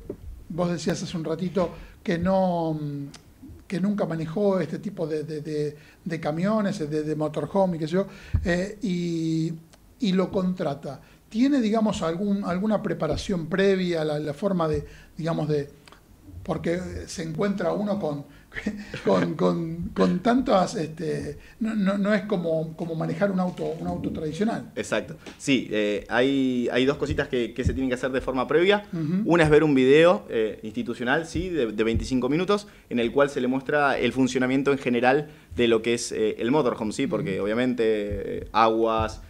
Speaker 2: vos decías hace un ratito, que no mm, que nunca manejó este tipo de, de- de- de camiones, de, motorhome y qué sé yo, y, y lo contrata. ¿Tiene, digamos, algún, alguna preparación previa, la, la forma de, digamos, de... Porque se encuentra uno con, con, con, con tantas... Este, no, no, no es como, como manejar un auto, un auto tradicional.
Speaker 9: Exacto. Sí, eh, hay, hay dos cositas que, que se tienen que hacer de forma previa. Una es ver un video eh, institucional, sí, de, de 25 minutos, en el cual se le muestra el funcionamiento en general de lo que es eh, el motorhome, sí, porque obviamente eh, aguas,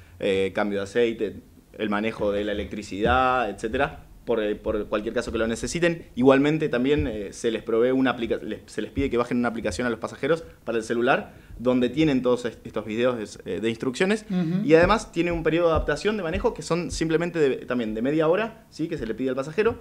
Speaker 9: cambio de aceite, el manejo de la electricidad, etcétera. Por, eh, por cualquier caso que lo necesiten. Igualmente también eh, se les provee una aplica les- se les pide que bajen una aplicación a los pasajeros para el celular donde tienen todos est- estos videos eh, de instrucciones
Speaker 2: Ujú.
Speaker 9: y además tiene un periodo de adaptación de manejo que son simplemente de- también de media hora, ¿sí? que se le pide al pasajero,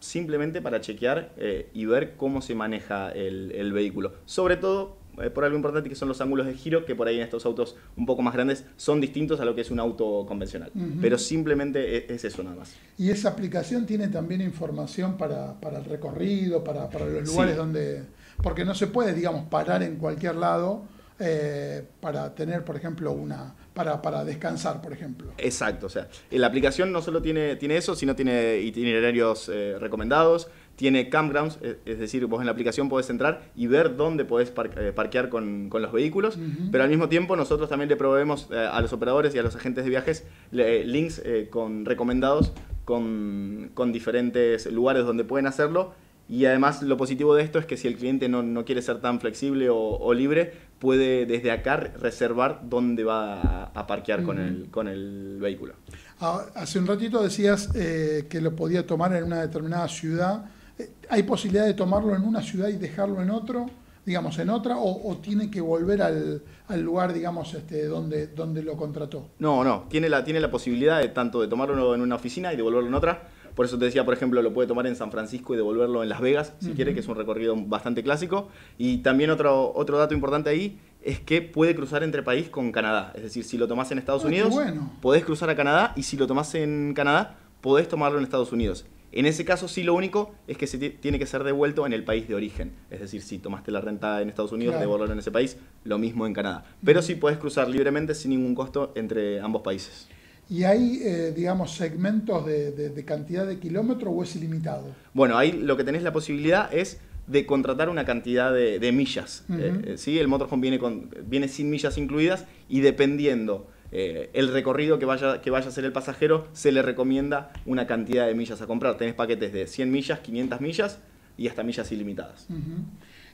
Speaker 9: simplemente para chequear eh, y ver cómo se maneja el, el vehículo. Sobre todo eh, por algo importante que son los ángulos de giro, que por ahí en estos autos un poco más grandes son distintos a lo que es un auto convencional. Pero simplemente e- es, eso nada más.
Speaker 2: Y esa aplicación tiene también información para, para el recorrido, para, para los lugares
Speaker 9: Sí.
Speaker 2: donde... Porque no se puede, digamos, parar en cualquier lado eh, para tener, por ejemplo, una... Para, para descansar, por ejemplo.
Speaker 9: Exacto, o sea, eh, la aplicación no solo tiene, tiene eso, sino tiene itinerarios eh, recomendados, tiene campgrounds, eh, es decir, vos en la aplicación podés entrar y ver dónde podés eh, parquear con, con los vehículos,
Speaker 2: Ujú.
Speaker 9: pero al mismo tiempo nosotros también le proveemos eh, a los operadores y a los agentes de viajes le- links eh, con recomendados con, con diferentes lugares donde pueden hacerlo. Y además lo positivo de esto es que si el cliente no, no quiere ser tan flexible o, o libre, puede desde acá reservar dónde va a, a parquear con, el, con el vehículo.
Speaker 2: Ah, Hace un ratito decías eh, que lo podía tomar en una determinada ciudad. Eh, ¿Hay posibilidad de tomarlo en una ciudad y dejarlo en otro, digamos, en otra, o, o tiene que volver al, al lugar, digamos, este, donde, donde lo contrató?
Speaker 9: No, no, tiene la, tiene la posibilidad de tanto de tomarlo en una oficina y devolverlo en otra. Por eso te decía, por ejemplo, lo puede tomar en San Francisco y devolverlo en Las Vegas, si quiere, que es un recorrido bastante clásico. Y también otro, otro dato importante ahí es que puede cruzar entre país con Canadá. Es decir, si lo tomás en Estados
Speaker 2: Ah,
Speaker 9: Unidos,
Speaker 2: bueno.
Speaker 9: podés cruzar a Canadá y si lo tomás en Canadá, podés tomarlo en Estados Unidos. En ese caso sí lo único es que se ti- tiene que ser devuelto en el país de origen. Es decir, si tomaste la renta en Estados Unidos,
Speaker 2: Claro.
Speaker 9: devolverlo en ese país, lo mismo en Canadá. Pero sí podés cruzar libremente sin ningún costo entre ambos países.
Speaker 2: ¿Y hay, eh, digamos, segmentos de, de- de cantidad de kilómetros o es ilimitado?
Speaker 9: Bueno, ahí lo que tenés la posibilidad es de contratar una cantidad de, de millas. Eh, eh, ¿sí? El motorhome viene, con, viene sin millas incluidas y dependiendo eh, el recorrido que vaya, que vaya a hacer el pasajero, se le recomienda una cantidad de millas a comprar. Tenés paquetes de 100 millas, 500 millas y hasta millas ilimitadas.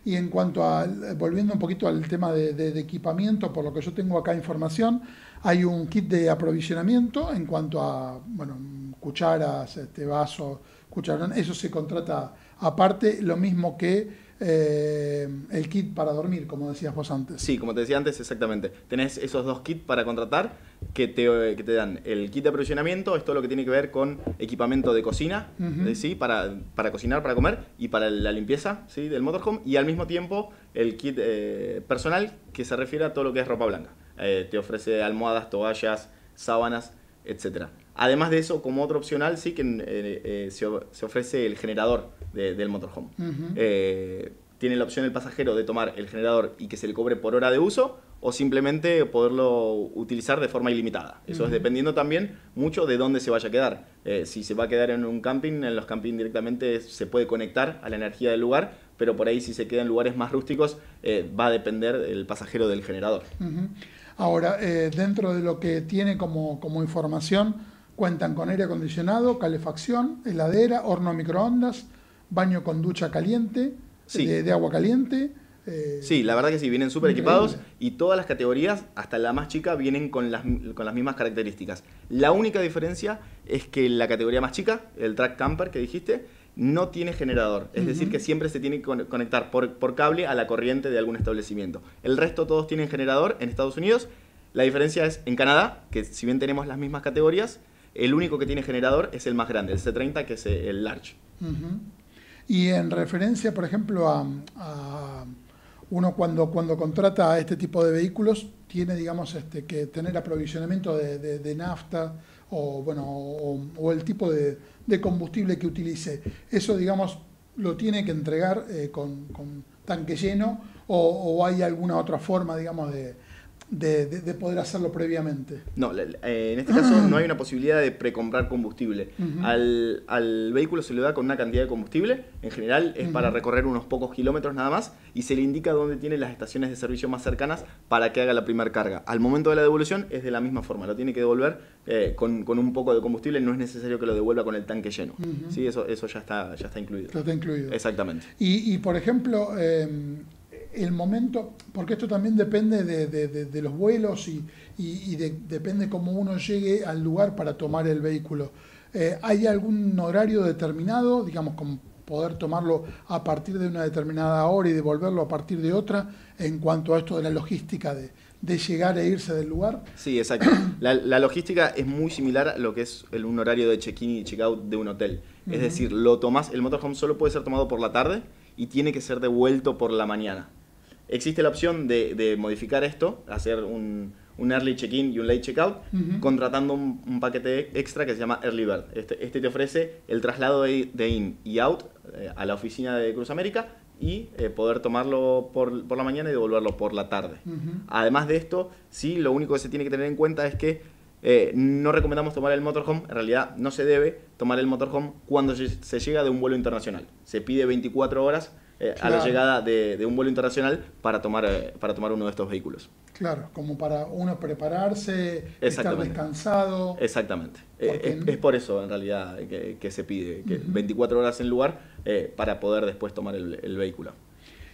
Speaker 2: Y en cuanto a, volviendo un poquito al tema de, de- de equipamiento, por lo que yo tengo acá información, hay un kit de aprovisionamiento en cuanto a, bueno, cucharas, este, vasos, cucharón, eso se contrata aparte, lo mismo que eh, el kit para dormir, como decías vos antes.
Speaker 9: Sí, como te decía antes, exactamente. Tenés esos dos kits para contratar que te, que te dan el kit de aprovisionamiento, es todo lo que tiene que ver con equipamiento de cocina, eh, ¿sí? para, para cocinar, para comer y para la limpieza ¿sí? del motorhome. Y al mismo tiempo el kit eh, personal que se refiere a todo lo que es ropa blanca. Eh, te ofrece almohadas, toallas, sábanas, etc. Además de eso, como otro opcional, sí que eh, eh, se, se ofrece el generador de- del motorhome. Eh, tiene la opción el pasajero de tomar el generador y que se le cobre por hora de uso o simplemente poderlo utilizar de forma ilimitada. Eso es
Speaker 2: Ujú.
Speaker 9: dependiendo también mucho de dónde se vaya a quedar. Eh, si se va a quedar en un camping, en los campings directamente se puede conectar a la energía del lugar, pero por ahí si se queda en lugares más rústicos eh, va a depender el pasajero del generador.
Speaker 2: Ahora, eh, dentro de lo que tiene como, como información, cuentan con aire acondicionado, calefacción, heladera, horno microondas, baño con ducha caliente,
Speaker 9: Sí.
Speaker 2: de, de agua caliente. eh,
Speaker 9: Sí, la verdad que sí, vienen súper
Speaker 2: Increíble.
Speaker 9: equipados y todas las categorías, hasta la más chica, vienen con las, con las mismas características. La única diferencia es que la categoría más chica, el track camper que dijiste, no tiene generador. Es decir, que siempre se tiene que con- conectar por, por cable a la corriente de algún establecimiento. El resto todos tienen generador en Estados Unidos. La diferencia es en Canadá, que si bien tenemos las mismas categorías, El único que tiene generador es el más grande, el C30, que es el Large.
Speaker 2: Y en referencia, por ejemplo, a, a uno cuando, cuando contrata este tipo de vehículos, tiene, digamos, este, que tener aprovisionamiento de, nafta o, bueno, o, el tipo de, combustible que utilice. Eso, digamos, lo tiene que entregar eh, con, con tanque lleno o, o hay alguna otra forma, digamos, de, de- de- de poder hacerlo previamente.
Speaker 9: No, eh, en este caso no hay una posibilidad de precomprar combustible. Al, al vehículo se le da con una cantidad de combustible, en general es para recorrer unos pocos kilómetros nada más, y se le indica dónde tiene las estaciones de servicio más cercanas para que haga la primera carga. Al momento de la devolución es de la misma forma, lo tiene que devolver eh, con, con un poco de combustible, no es necesario que lo devuelva con el tanque lleno. Sí, eso, eso ya, está, ya está incluido.
Speaker 2: Ya está incluido.
Speaker 9: Exactamente.
Speaker 2: Y, y, por ejemplo, eh, el momento, porque esto también depende de, de- de- de los vuelos y, y- y de- depende cómo uno llegue al lugar para tomar el vehículo. Eh, ¿Hay algún horario determinado, digamos, como poder tomarlo a partir de una determinada hora y devolverlo a partir de otra en cuanto a esto de la logística de, de llegar e irse del lugar?
Speaker 9: Sí, exacto. La, la logística es muy similar a lo que es el- un horario de check-in y check-out de un hotel. Es decir, lo tomás, el motorhome solo puede ser tomado por la tarde y tiene que ser devuelto por la mañana. Existe la opción de, de modificar esto, hacer un, un early check-in y un late check-out,
Speaker 2: Ujú.
Speaker 9: contratando un, un paquete extra que se llama Early Bird. Este, este te ofrece el traslado de, de in y out eh, a la oficina de Cruz América y eh, poder tomarlo por, por la mañana y devolverlo por la tarde.
Speaker 2: Ujú.
Speaker 9: Además de esto, sí, lo único que se tiene que tener en cuenta es que eh, no recomendamos tomar el motorhome, en realidad no se debe tomar el motorhome cuando se se llega de un vuelo internacional. Se pide 24 horas eh, a la llegada de, de un vuelo internacional para tomar, eh, para tomar uno de estos vehículos.
Speaker 2: Claro, como para uno prepararse, estar descansado.
Speaker 9: Exactamente. Eh, es, por eso, en realidad, que, que se pide que
Speaker 2: Ujú.
Speaker 9: 24 horas en lugar para poder después tomar el, el vehículo.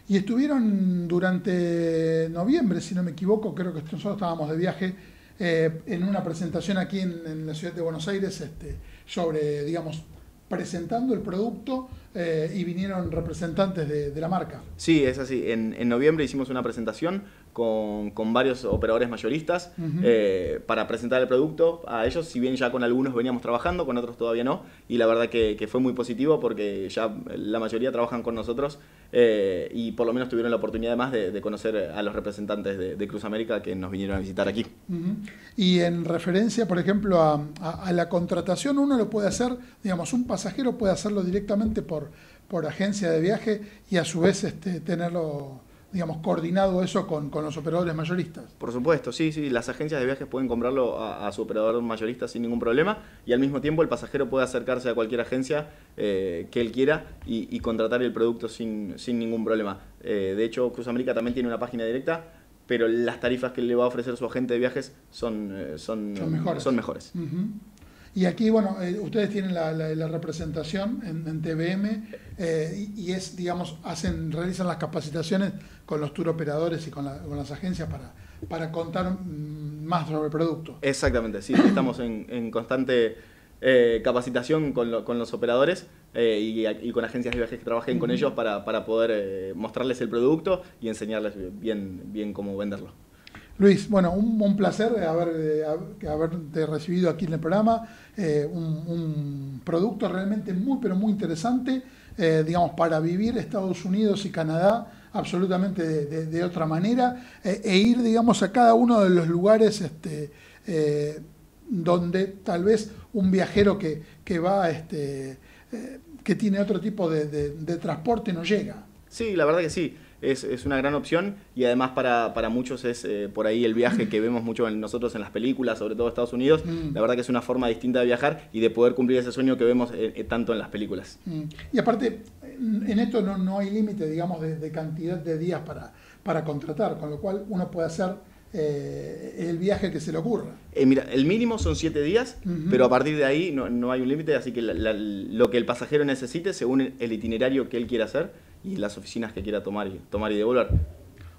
Speaker 2: Y estuvieron durante noviembre, si no me equivoco, creo que nosotros estábamos de viaje eh, en una presentación aquí en, en la ciudad de Buenos Aires este, sobre, digamos, presentando el producto eh, y vinieron representantes de, de la marca.
Speaker 9: Sí, es así. En, en noviembre hicimos una presentación con, con varios operadores mayoristas eh, para presentar el producto a ellos, si bien ya con algunos veníamos trabajando, con otros todavía no, y la verdad que, que fue muy positivo porque ya la mayoría trabajan con nosotros eh, y por lo menos tuvieron la oportunidad además de, de conocer a los representantes de, de Cruz América que nos vinieron a visitar aquí.
Speaker 2: Y en referencia, por ejemplo, a, a- a la contratación, uno lo puede hacer, digamos, un pasajero puede hacerlo directamente por, por agencia de viaje y a su vez este, tenerlo, digamos, coordinado eso con, con los operadores mayoristas.
Speaker 9: Por supuesto, sí, sí, las agencias de viajes pueden comprarlo a, a su operador mayorista sin ningún problema y al mismo tiempo el pasajero puede acercarse a cualquier agencia eh, que él quiera y, y contratar el producto sin, sin ningún problema. Eh, de hecho, Cruz América también tiene una página directa, pero las tarifas que le va a ofrecer su agente de viajes son, eh, son,
Speaker 2: Son mejores.
Speaker 9: son mejores.
Speaker 2: Ujú. Y aquí, bueno, eh, ustedes tienen la, la- la representación en, en TVM eh, y, y es, digamos, hacen, realizan las capacitaciones con los tour operadores y con, la- con las agencias para, para contar mm, más sobre el producto.
Speaker 9: Exactamente, sí, estamos en, en constante eh, capacitación con, lo- con los operadores eh, y, y con agencias de viajes que trabajen con ellos para, para poder eh, mostrarles el producto y enseñarles bien, bien cómo venderlo.
Speaker 2: Luis, bueno, un, placer haber, haberte recibido aquí en el programa. eh, un, producto realmente muy, pero muy interesante, eh, digamos, para vivir Estados Unidos y Canadá absolutamente de, otra manera eh, e ir, digamos, a cada uno de los lugares este, donde tal vez un viajero que, que va, este, que tiene otro tipo de- de transporte no llega.
Speaker 9: Sí, la verdad que sí, es, es una gran opción y además para, para muchos es eh, por ahí el viaje que vemos mucho en nosotros en las películas, sobre todo Estados Unidos,
Speaker 2: Mm.
Speaker 9: la verdad que es una forma distinta de viajar y de poder cumplir ese sueño que vemos eh, eh, tanto en las películas.
Speaker 2: Mm. Y aparte, en esto no, no hay límite, digamos, de, de cantidad de días para, para contratar, con lo cual uno puede hacer eh, el viaje que se le ocurra.
Speaker 9: Eh, mira, el mínimo son siete días,
Speaker 2: Ujú.
Speaker 9: pero a partir de ahí no, no hay un límite, así que la- la- lo que el pasajero necesite según el, el itinerario que él quiera hacer y las oficinas que quiera tomar y, tomar y devolver.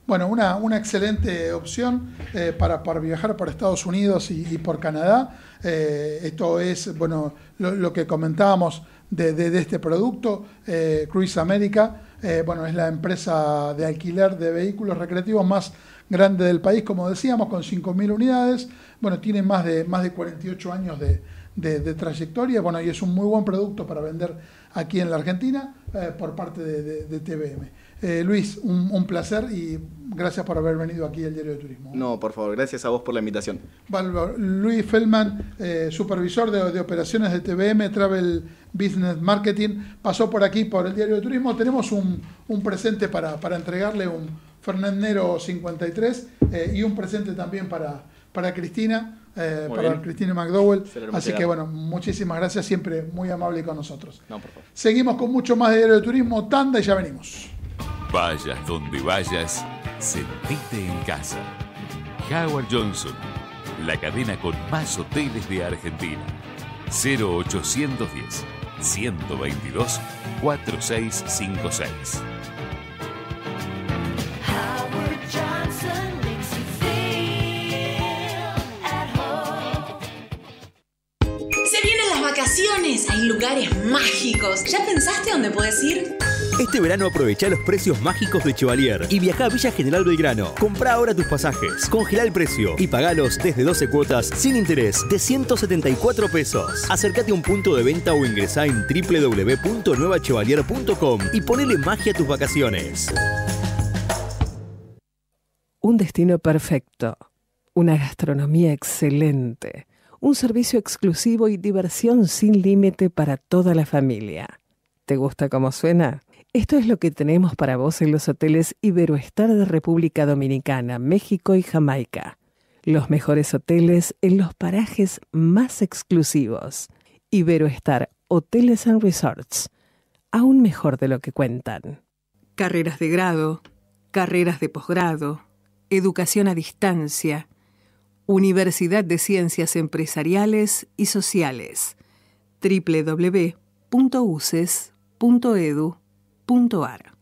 Speaker 2: Bueno, una, una excelente opción eh, para, para viajar por Estados Unidos y, por Canadá. Eh, esto es, bueno, lo, que comentábamos de, de- este producto, eh, Cruise America. bueno, es la empresa de alquiler de vehículos recreativos más grande del país, como decíamos, con 5.000 unidades. Bueno, tiene más de, más de 48 años de, de, de trayectoria. Bueno, y es un muy buen producto para vender aquí en la Argentina eh, por parte de, de- de TBM. Eh, Luis, un, un placer y gracias por haber venido aquí al Diario de Turismo.
Speaker 9: No, por favor, gracias a vos por la invitación.
Speaker 2: Luis Feldman, eh, supervisor de, de operaciones de TBM Travel Business Marketing, pasó por aquí por el Diario de Turismo. Tenemos un, un presente para, para entregarle, un Fernandero 53 eh, y un presente también para, para Cristina, eh, para
Speaker 9: bien.
Speaker 2: Cristina McDowell. Así que bueno, muchísimas gracias, siempre muy amable con nosotros.
Speaker 9: No, por favor.
Speaker 2: Seguimos con mucho más de Diario de Turismo, tanda y ya venimos.
Speaker 10: Vayas donde vayas, sentite en casa. Howard Johnson, la cadena con más hoteles de Argentina. 0810 122 4656.
Speaker 5: Hay lugares mágicos. ¿Ya pensaste dónde puedes ir?
Speaker 6: Este verano aprovecha los precios mágicos de Chevalier y viaja a Villa General Belgrano. Compra ahora tus pasajes, congela el precio y pagalos desde 12 cuotas sin interés de 174 pesos. Acércate a un punto de venta o ingresá en www.nuevachevalier.com y ponele magia a tus vacaciones.
Speaker 4: Un destino perfecto, una gastronomía excelente, un servicio exclusivo y diversión sin límite para toda la familia. ¿Te gusta cómo suena? Esto es lo que tenemos para vos en los hoteles Iberoestar de República Dominicana, México y Jamaica. Los mejores hoteles en los parajes más exclusivos. Iberoestar Hoteles and Resorts. Aún mejor de lo que cuentan. Carreras de grado, carreras de posgrado, educación a distancia, Universidad de Ciencias Empresariales y Sociales, www.uces.edu.ar.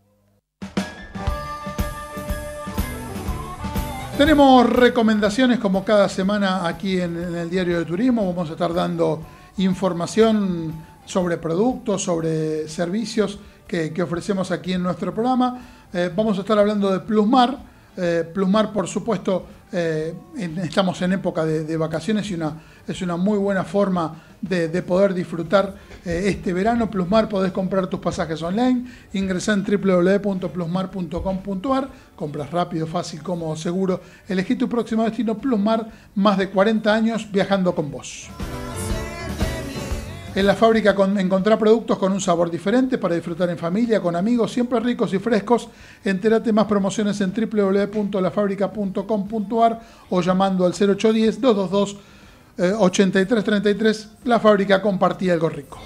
Speaker 2: Tenemos recomendaciones como cada semana aquí en, el Diario de Turismo. Vamos a estar dando información sobre productos, sobre servicios que, que ofrecemos aquí en nuestro programa. Eh, vamos a estar hablando de Plusmar. Eh, Plusmar, por supuesto, eh, estamos en época de, vacaciones y es una muy buena forma de, de poder disfrutar eh, este verano. Plusmar podés comprar tus pasajes online, ingresá en www.plusmar.com.ar, compras rápido, fácil, cómodo, seguro. Elegí tu próximo destino Plusmar, más de 40 años viajando con vos. En la fábrica con, productos con un sabor diferente para disfrutar en familia, con amigos, siempre ricos y frescos. Entérate más promociones en www.lafabrica.com.ar o llamando al 0810 222 eh, 8333. La fábrica compartía algo rico.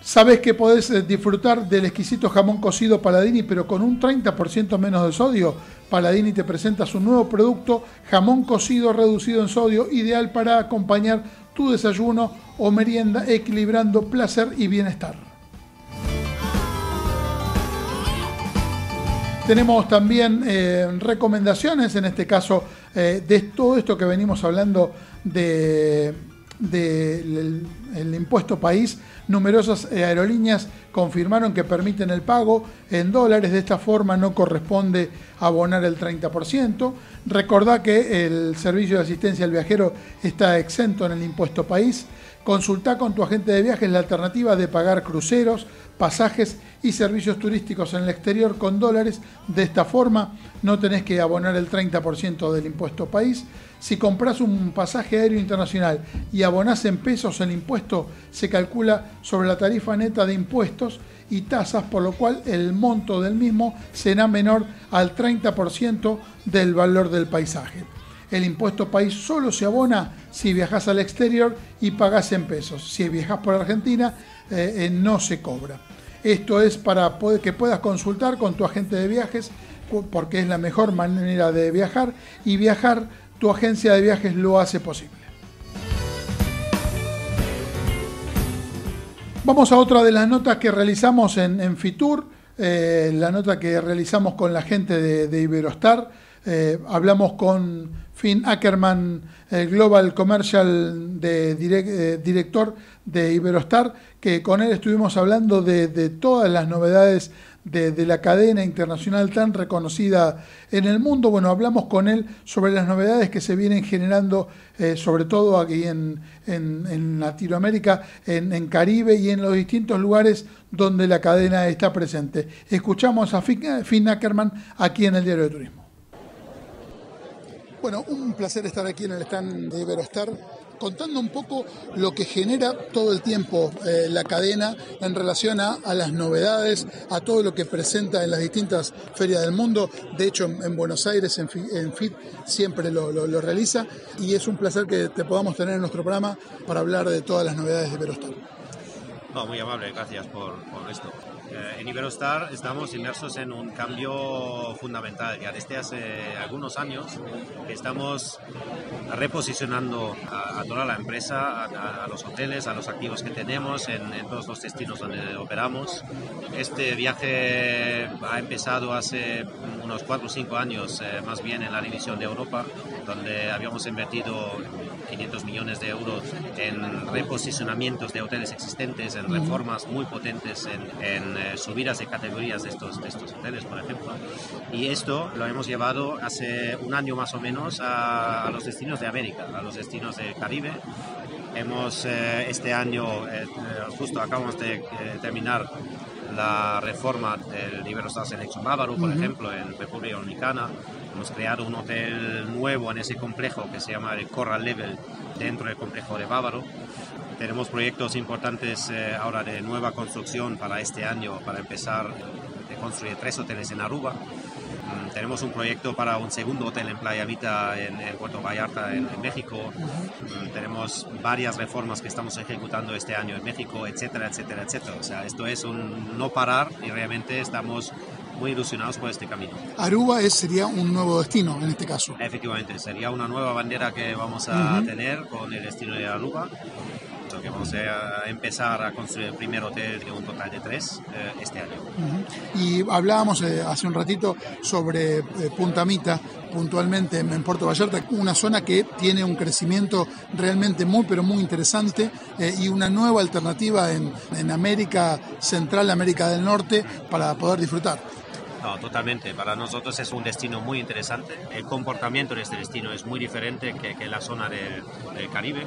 Speaker 2: Sabes que podés eh, disfrutar del exquisito jamón cocido Paladini, pero con un 30% menos de sodio. Paladini te presenta su nuevo producto, jamón cocido reducido en sodio, ideal para acompañar tu desayuno o merienda, equilibrando placer y bienestar. Tenemos también eh, recomendaciones, en este caso, eh, de todo esto que venimos hablando de del el impuesto país, numerosas eh, aerolíneas confirmaron que permiten el pago en dólares. De esta forma no corresponde abonar el 30%. Recordá que el servicio de asistencia al viajero está exento en el impuesto país. Consulta con tu agente de viajes la alternativa de pagar cruceros, pasajes y servicios turísticos en el exterior con dólares. De esta forma no tenés que abonar el 30% del impuesto país. Si compras un pasaje aéreo internacional y abonás en pesos, el impuesto se calcula sobre la tarifa neta de impuestos y tasas, por lo cual el monto del mismo será menor al 30% del valor del paisaje. El impuesto país solo se abona si viajas al exterior y pagas en pesos. Si viajas por Argentina, eh, eh, no se cobra. Esto es para que puedas consultar con tu agente de viajes, porque es la mejor manera de viajar y viajar, tu agencia de viajes lo hace posible. Vamos a otra de las notas que realizamos en, en Fitur, eh, la nota que realizamos con la gente de, de Iberostar. Eh, hablamos con Finn Ackerman, el Global Commercial eh, director de Iberostar, que con él estuvimos hablando de, todas las novedades de, la cadena internacional tan reconocida en el mundo. Bueno, hablamos con él sobre las novedades que se vienen generando, eh, sobre todo aquí en, Latinoamérica, en, Caribe y en los distintos lugares donde la cadena está presente. Escuchamos a Finn Ackerman aquí en el Diario de Turismo. Bueno, un placer estar aquí en el stand de Iberostar contando un poco lo que genera todo el tiempo eh, la cadena en relación a, las novedades, a todo lo que presenta en las distintas ferias del mundo. De hecho, en, en Buenos Aires, en, en FIT, siempre lo, realiza y es un placer que te podamos tener en nuestro programa para hablar de todas las novedades de Iberostar.
Speaker 11: No, muy amable, gracias por esto. Eh, en Iberostar estamos inmersos en un cambio fundamental. Ya desde hace algunos años estamos reposicionando a, a toda la empresa, a, a los hoteles, a los activos que tenemos en, en todos los destinos donde operamos. Este viaje ha empezado hace unos 4 o 5 años, eh, más bien en la división de Europa, donde habíamos invertido 500 millones de euros en reposicionamientos de hoteles existentes, en reformas muy potentes, en, en, eh, subidas de categorías de estos, de estos hoteles, por ejemplo. Y esto lo hemos llevado hace un año más o menos a, a los destinos de América, a los destinos del Caribe. Hemos eh, este año, eh, eh, justo acabamos de eh, terminar la reforma del Iberostar Selection Bávaro, por
Speaker 12: Ujú.
Speaker 11: ejemplo, en República Dominicana. Hemos creado un hotel nuevo en ese complejo que se llama el Coral Level dentro del complejo de Bávaro. Tenemos proyectos importantes eh, ahora de nueva construcción para este año, para empezar de construir tres hoteles en Aruba. Mm, Tenemos un proyecto para un segundo hotel en Playa Vita en, en Puerto Vallarta, en, en México. Mm, Tenemos varias reformas que estamos ejecutando este año en México, etcétera, etcétera, etcétera. O sea, esto es un no parar y realmente estamos muy ilusionados por este camino.
Speaker 2: Aruba es, sería un nuevo destino en este caso.
Speaker 11: Efectivamente, sería una nueva bandera que vamos a
Speaker 2: Ujú.
Speaker 11: tener con el destino de Aruba. So que vamos a empezar a construir el primer hotel de un total de tres eh, este año.
Speaker 2: Ujú. Y hablábamos eh, hace un ratito sobre eh, Punta Mita, puntualmente en, en Puerto Vallarta, una zona que tiene un crecimiento realmente muy, pero muy interesante eh, y una nueva alternativa en, en América Central, América del Norte, para poder disfrutar.
Speaker 11: No, totalmente. Para nosotros es un destino muy interesante. El comportamiento de este destino es muy diferente que, que la zona del, del Caribe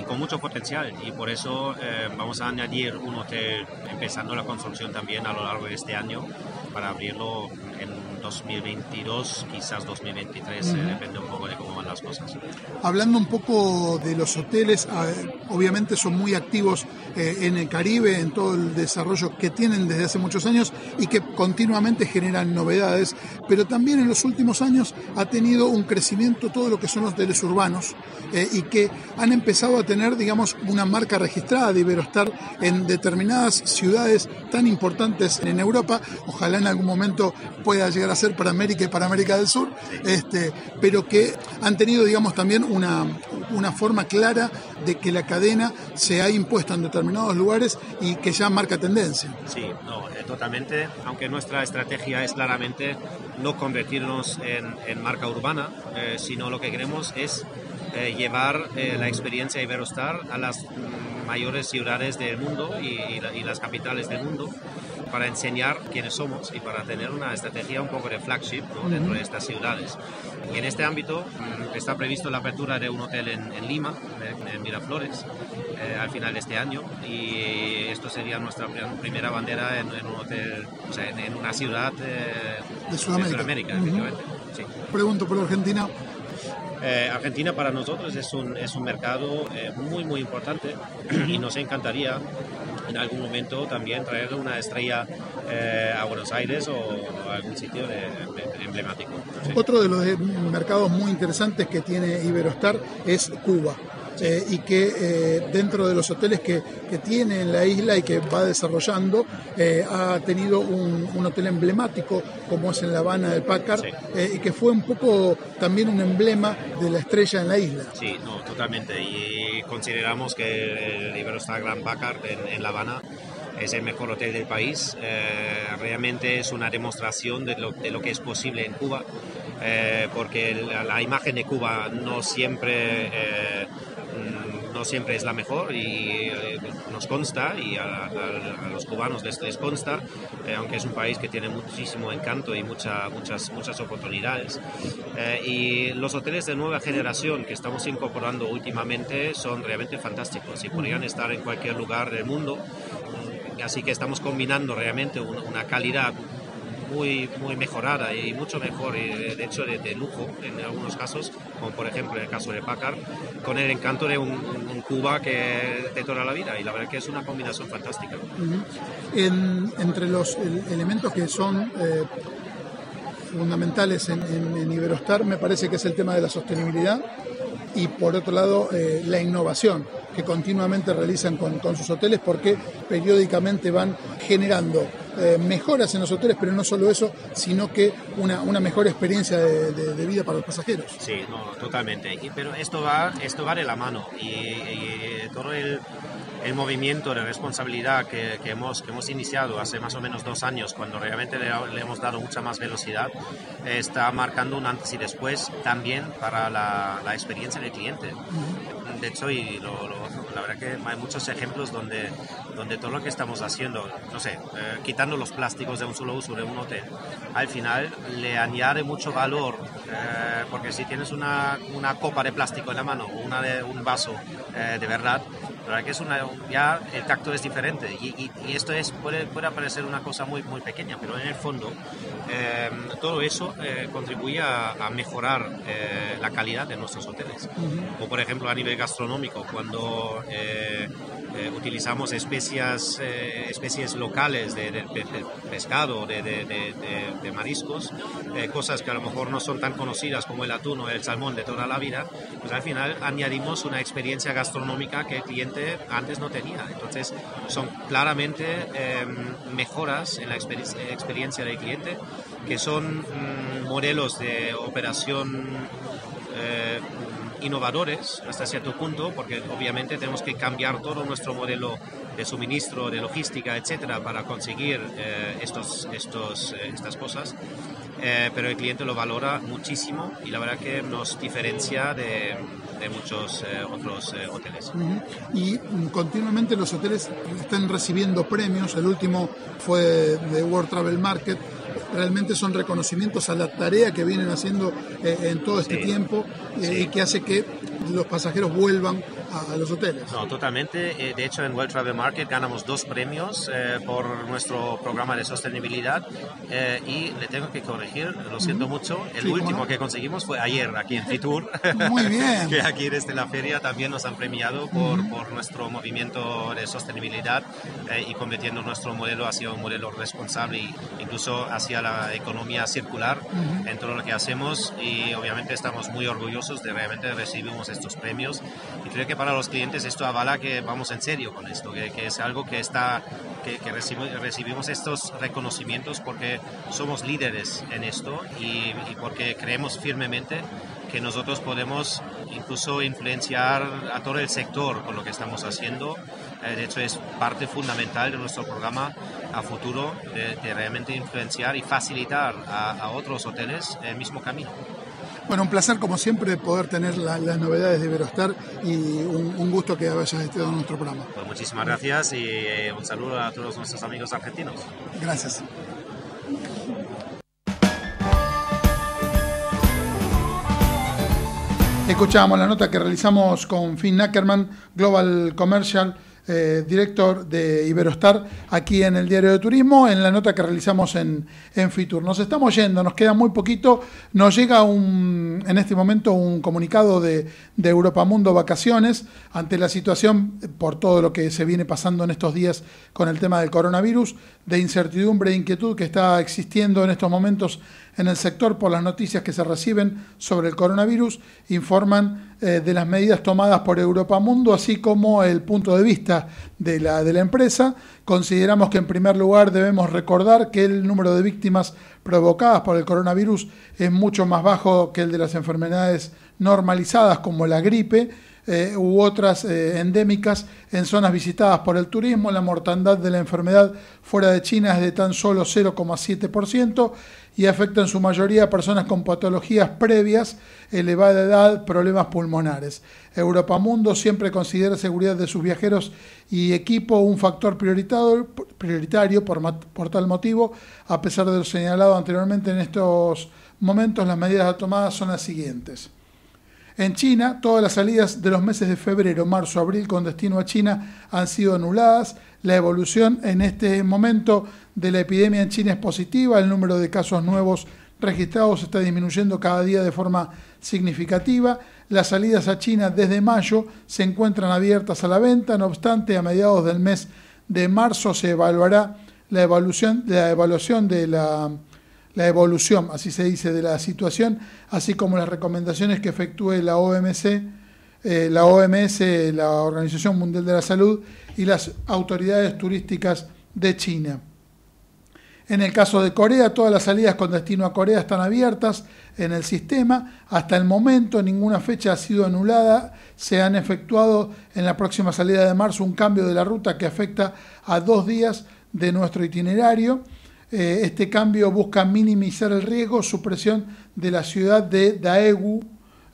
Speaker 11: y con mucho potencial. Y por eso eh, vamos a añadir un hotel empezando la construcción también a lo largo de este año para abrirlo en 2022, quizás 2023, eh,
Speaker 2: Ujú.
Speaker 11: depende un poco de cómo van las cosas.
Speaker 2: Hablando un poco de los hoteles, eh, obviamente son muy activos eh, en el Caribe, en todo el desarrollo que tienen desde hace muchos años y que continuamente generan novedades, pero también en los últimos años ha tenido un crecimiento todo lo que son los hoteles urbanos eh, y que han empezado a tener, digamos, una marca registrada de Iberostar en determinadas ciudades tan importantes en Europa. Ojalá en algún momento pueda llegar a ser para América y para América del Sur, este, pero que han tenido, digamos, también una, una forma clara de que la cadena se ha impuesto en determinados lugares y que ya marca tendencia.
Speaker 11: Sí, no, eh, totalmente. Aunque nuestra estrategia es claramente no convertirnos en, en marca urbana, eh, sino lo que queremos es eh, llevar eh, la experiencia Iberostar a las mm, mayores ciudades del mundo y, y la- y las capitales del mundo para enseñar quiénes somos y para tener una estrategia un poco de flagship ¿no?
Speaker 12: Ujú.
Speaker 11: dentro de estas ciudades. Y en este ámbito mm, está previsto la apertura de un hotel en, en Lima, en, en Miraflores, eh, al final de este año. Y esto sería nuestra pr- primera bandera en, en un hotel, o sea, en, una ciudad eh,
Speaker 2: De Sudamérica.
Speaker 11: Sudamérica,
Speaker 2: Ujú.
Speaker 11: efectivamente. Sí.
Speaker 2: Pregunto por Argentina.
Speaker 11: Eh, Argentina para nosotros es un, es un mercado eh, muy, muy importante y nos encantaría en algún momento también traer una estrella eh, a Buenos Aires o, algún sitio emblemático.
Speaker 2: Otro de los eh, mercados muy interesantes que tiene Iberostar es Cuba. Eh, y que eh, dentro de los hoteles que, que tiene en la isla y que va desarrollando, eh, ha tenido un, un hotel emblemático como es en La Habana del eh, y que fue un poco también un emblema de la estrella en la isla.
Speaker 11: Sí, no, totalmente. Y consideramos que el Iberostar Grand Packard en, en La Habana es el mejor hotel del país. Eh, realmente es una demostración de lo, de lo que es posible en Cuba, eh, porque la, la imagen de Cuba no siempre, eh, no siempre es la mejor y eh, nos consta y a, los cubanos les, les consta, eh, aunque es un país que tiene muchísimo encanto y mucha, muchas, muchas oportunidades. Eh, y los hoteles de nueva generación que estamos incorporando últimamente son realmente fantásticos y podrían estar en cualquier lugar del mundo. Así que estamos combinando realmente un- una calidad muy, muy mejorada y mucho mejor, y de de hecho de, de lujo en algunos casos, como por ejemplo en el caso de Packard, con el encanto de un, un Cuba que de toda la vida y la verdad que es una combinación fantástica.
Speaker 2: Ujú. En- entre los el- elementos que son eh, fundamentales en, en- en Iberostar, me parece que es el tema de la sostenibilidad y por otro lado eh, la innovación que continuamente realizan con, con sus hoteles porque periódicamente van generando eh, mejoras en los hoteles, pero no solo eso, sino que una, una mejor experiencia de, de- de vida para los pasajeros.
Speaker 11: Sí, no, totalmente. Y- pero esto va, esto va de la mano y, y todo el, el movimiento de responsabilidad que, que hemos, que hemos iniciado hace más o menos dos años, cuando realmente le, le hemos dado mucha más velocidad, eh, está marcando un antes y después también para la, la experiencia del cliente. De hecho, y lo- lo- la verdad que hay muchos ejemplos donde, donde todo lo que estamos haciendo, no sé, eh, quitando los plásticos de un solo uso de un hotel, al final le añade mucho valor, eh, porque si tienes una, una copa de plástico en la mano o una de, un vaso eh, de verdad, la verdad que es una, ya el tacto es diferente y, y- y esto es, puede, puede parecer una cosa muy, muy pequeña, pero en el fondo eh, todo eso eh, contribuye a, a mejorar eh, la calidad de nuestros hoteles. O por ejemplo a nivel gastronómico, cuando eh, eh, utilizamos especias, eh, especies locales de, de- de- de pescado, de, mariscos, cosas que a lo mejor no son tan conocidas como el atún o el salmón de toda la vida, pues al final añadimos una experiencia gastronómica que el cliente antes no tenía. Entonces son claramente eh, mejoras en la experiencia, experiencia del cliente, que son mm, modelos de operación eh, innovadores hasta cierto punto, porque obviamente tenemos que cambiar todo nuestro modelo de suministro, de logística, etcétera, para conseguir eh, estos, estos, eh, estas cosas. Eh, pero el cliente lo valora muchísimo y la verdad que nos diferencia de, de muchos eh, otros eh, hoteles.
Speaker 2: Y mm, continuamente los hoteles están recibiendo premios. El último fue de World Travel Market. Realmente son reconocimientos a la tarea que vienen haciendo eh, en todo este
Speaker 11: Sí.
Speaker 2: tiempo y que hace que los pasajeros vuelvan a, a los hoteles.
Speaker 11: No, totalmente. Eh, De hecho, en World Travel Market ganamos dos premios eh, por nuestro programa de sostenibilidad eh, y le tengo que corregir, lo siento mucho. El
Speaker 2: Sí,
Speaker 11: último
Speaker 2: no.
Speaker 11: que conseguimos fue ayer aquí en Fitur.
Speaker 2: Muy bien.
Speaker 11: que aquí desde la feria también nos han premiado por, por nuestro movimiento de sostenibilidad y convirtiendo nuestro modelo hacia un modelo responsable e incluso hacia la economía circular en todo lo que hacemos y obviamente estamos muy orgullosos de realmente recibimos estos premios y creo que para los clientes esto avala que vamos en serio con esto, que, que es algo que está que, que recibo- recibimos estos reconocimientos porque somos líderes en esto y, y porque creemos firmemente que nosotros podemos incluso influenciar a todo el sector con lo que estamos haciendo. Eh, de hecho, es parte fundamental de nuestro programa a futuro de, de realmente influenciar y facilitar a, a otros hoteles el mismo camino.
Speaker 2: Bueno, un placer como siempre poder tener la- las novedades de Iberostar y un, un gusto que hayas estado en nuestro programa.
Speaker 11: Pues muchísimas gracias y eh, un saludo a todos nuestros amigos argentinos.
Speaker 2: Gracias. Escuchábamos la nota que realizamos con Finn Ackerman, Global Commercial, eh, director de Iberostar, aquí en el Diario de Turismo, en la nota que realizamos en, en Fitur. Nos estamos yendo, nos queda muy poquito. Nos llega en este momento un comunicado de, de Europa Mundo Vacaciones ante la situación, por todo lo que se viene pasando en estos días con el tema del coronavirus, de incertidumbre e inquietud que está existiendo en estos momentos en el sector por las noticias que se reciben sobre el coronavirus, informan eh, de las medidas tomadas por Europa Mundo, así como el punto de vista de la, de la empresa. Consideramos que en primer lugar debemos recordar que el número de víctimas provocadas por el coronavirus es mucho más bajo que el de las enfermedades normalizadas como la gripe, eh, u otras eh, endémicas en zonas visitadas por el turismo. La mortandad de la enfermedad fuera de China es de tan solo 0,7% y afecta en su mayoría a personas con patologías previas, elevada edad, problemas pulmonares. Europa Mundo siempre considera seguridad de sus viajeros y equipo un factor prioritario, por, por tal motivo, a pesar de lo señalado anteriormente en estos momentos, las medidas tomadas son las siguientes. En China, todas las salidas de los meses de febrero, marzo, abril con destino a China han sido anuladas. La evolución en este momento de la epidemia en China es positiva. El número de casos nuevos registrados está disminuyendo cada día de forma significativa. Las salidas a China desde mayo se encuentran abiertas a la venta. No obstante, a mediados del mes de marzo se evaluará la evaluación, de la la evolución, así se dice, de la situación, así como las recomendaciones que efectúe la OMC, eh, la OMS, la Organización Mundial de la Salud y las autoridades turísticas de China. En el caso de Corea, todas las salidas con destino a Corea están abiertas en el sistema. Hasta el momento ninguna fecha ha sido anulada. Se han efectuado en la próxima salida de marzo un cambio de la ruta que afecta a dos días de nuestro itinerario. Eh, este cambio busca minimizar el riesgo, supresión de la ciudad de Daegu,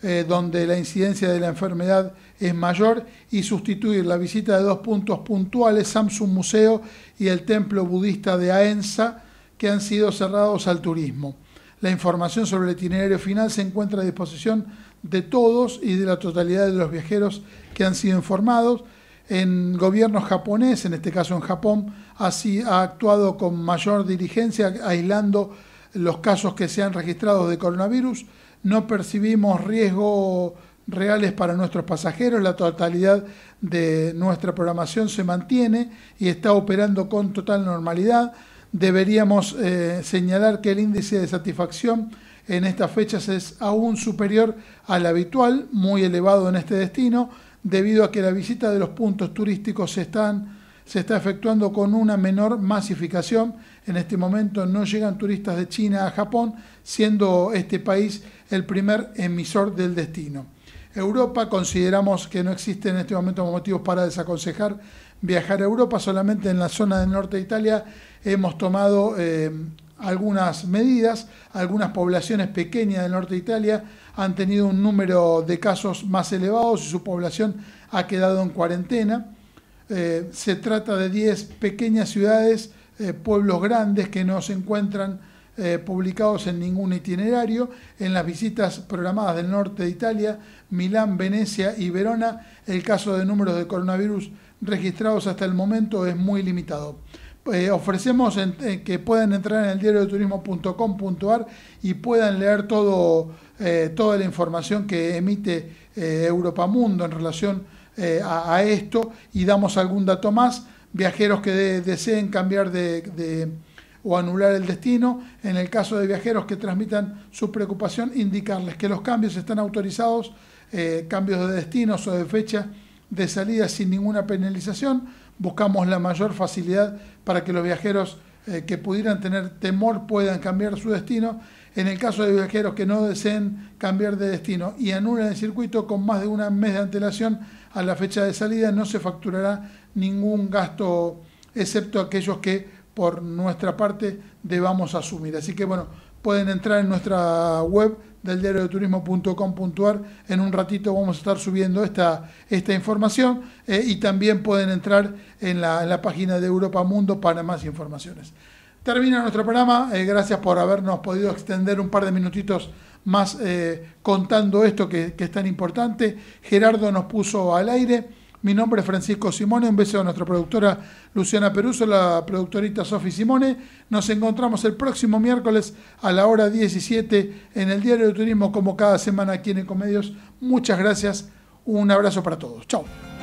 Speaker 2: eh, donde la incidencia de la enfermedad es mayor, y sustituir la visita de dos puntos puntuales, Samsung Museo y el templo budista de Aensa, que han sido cerrados al turismo. La información sobre el itinerario final se encuentra a disposición de todos y de la totalidad de los viajeros que han sido informados. En gobierno japonés, en este caso en Japón, ha actuado con mayor diligencia, aislando los casos que se han registrado de coronavirus. No percibimos riesgos reales para nuestros pasajeros. La totalidad de nuestra programación se mantiene y está operando con total normalidad. Deberíamos eh, señalar que el índice de satisfacción en estas fechas es aún superior al habitual, muy elevado en este destino, debido a que la visita de los puntos turísticos se, están, se está efectuando con una menor masificación. En este momento no llegan turistas de China a Japón, siendo este país el primer emisor del destino. Europa, consideramos que no existen en este momento motivos para desaconsejar viajar a Europa, solamente en la zona del norte de Italia hemos tomado eh, algunas medidas, algunas poblaciones pequeñas del norte de Italia han tenido un número de casos más elevados y su población ha quedado en cuarentena. Eh, se trata de 10 pequeñas ciudades, eh, pueblos grandes que no se encuentran eh, publicados en ningún itinerario. En las visitas programadas del norte de Italia, Milán, Venecia y Verona, el caso de números de coronavirus registrados hasta el momento es muy limitado. Eh, ofrecemos eh, que puedan entrar en el diario de turismo.com.ar y puedan leer todo, eh, toda la información que emite eh, Europa Mundo en relación a, esto y damos algún dato más. Viajeros que de- deseen cambiar de, o anular el destino, en el caso de viajeros que transmitan su preocupación, indicarles que los cambios están autorizados, cambios de destinos o de fecha de salida sin ninguna penalización. Buscamos la mayor facilidad para que los viajeros eh, que pudieran tener temor puedan cambiar su destino. En el caso de viajeros que no deseen cambiar de destino y anulen el circuito con más de un mes de antelación a la fecha de salida, no se facturará ningún gasto, excepto aquellos que por nuestra parte debamos asumir. Así que bueno, pueden entrar en nuestra web del diario de turismo.com.ar. En un ratito vamos a estar subiendo esta, esta información eh, y también pueden entrar en la, en la página de Europa Mundo para más informaciones. Termina nuestro programa. eh, gracias por habernos podido extender un par de minutitos más eh, contando esto que, que es tan importante. Gerardo nos puso al aire. Mi nombre es Francisco Simone. Un beso a nuestra productora Luciana Peruso, la productorita Sofi Simone. Nos encontramos el próximo miércoles a la hora 17 en el Diario de Turismo, como cada semana aquí en Ecomedios. Muchas gracias. Un abrazo para todos. Chao.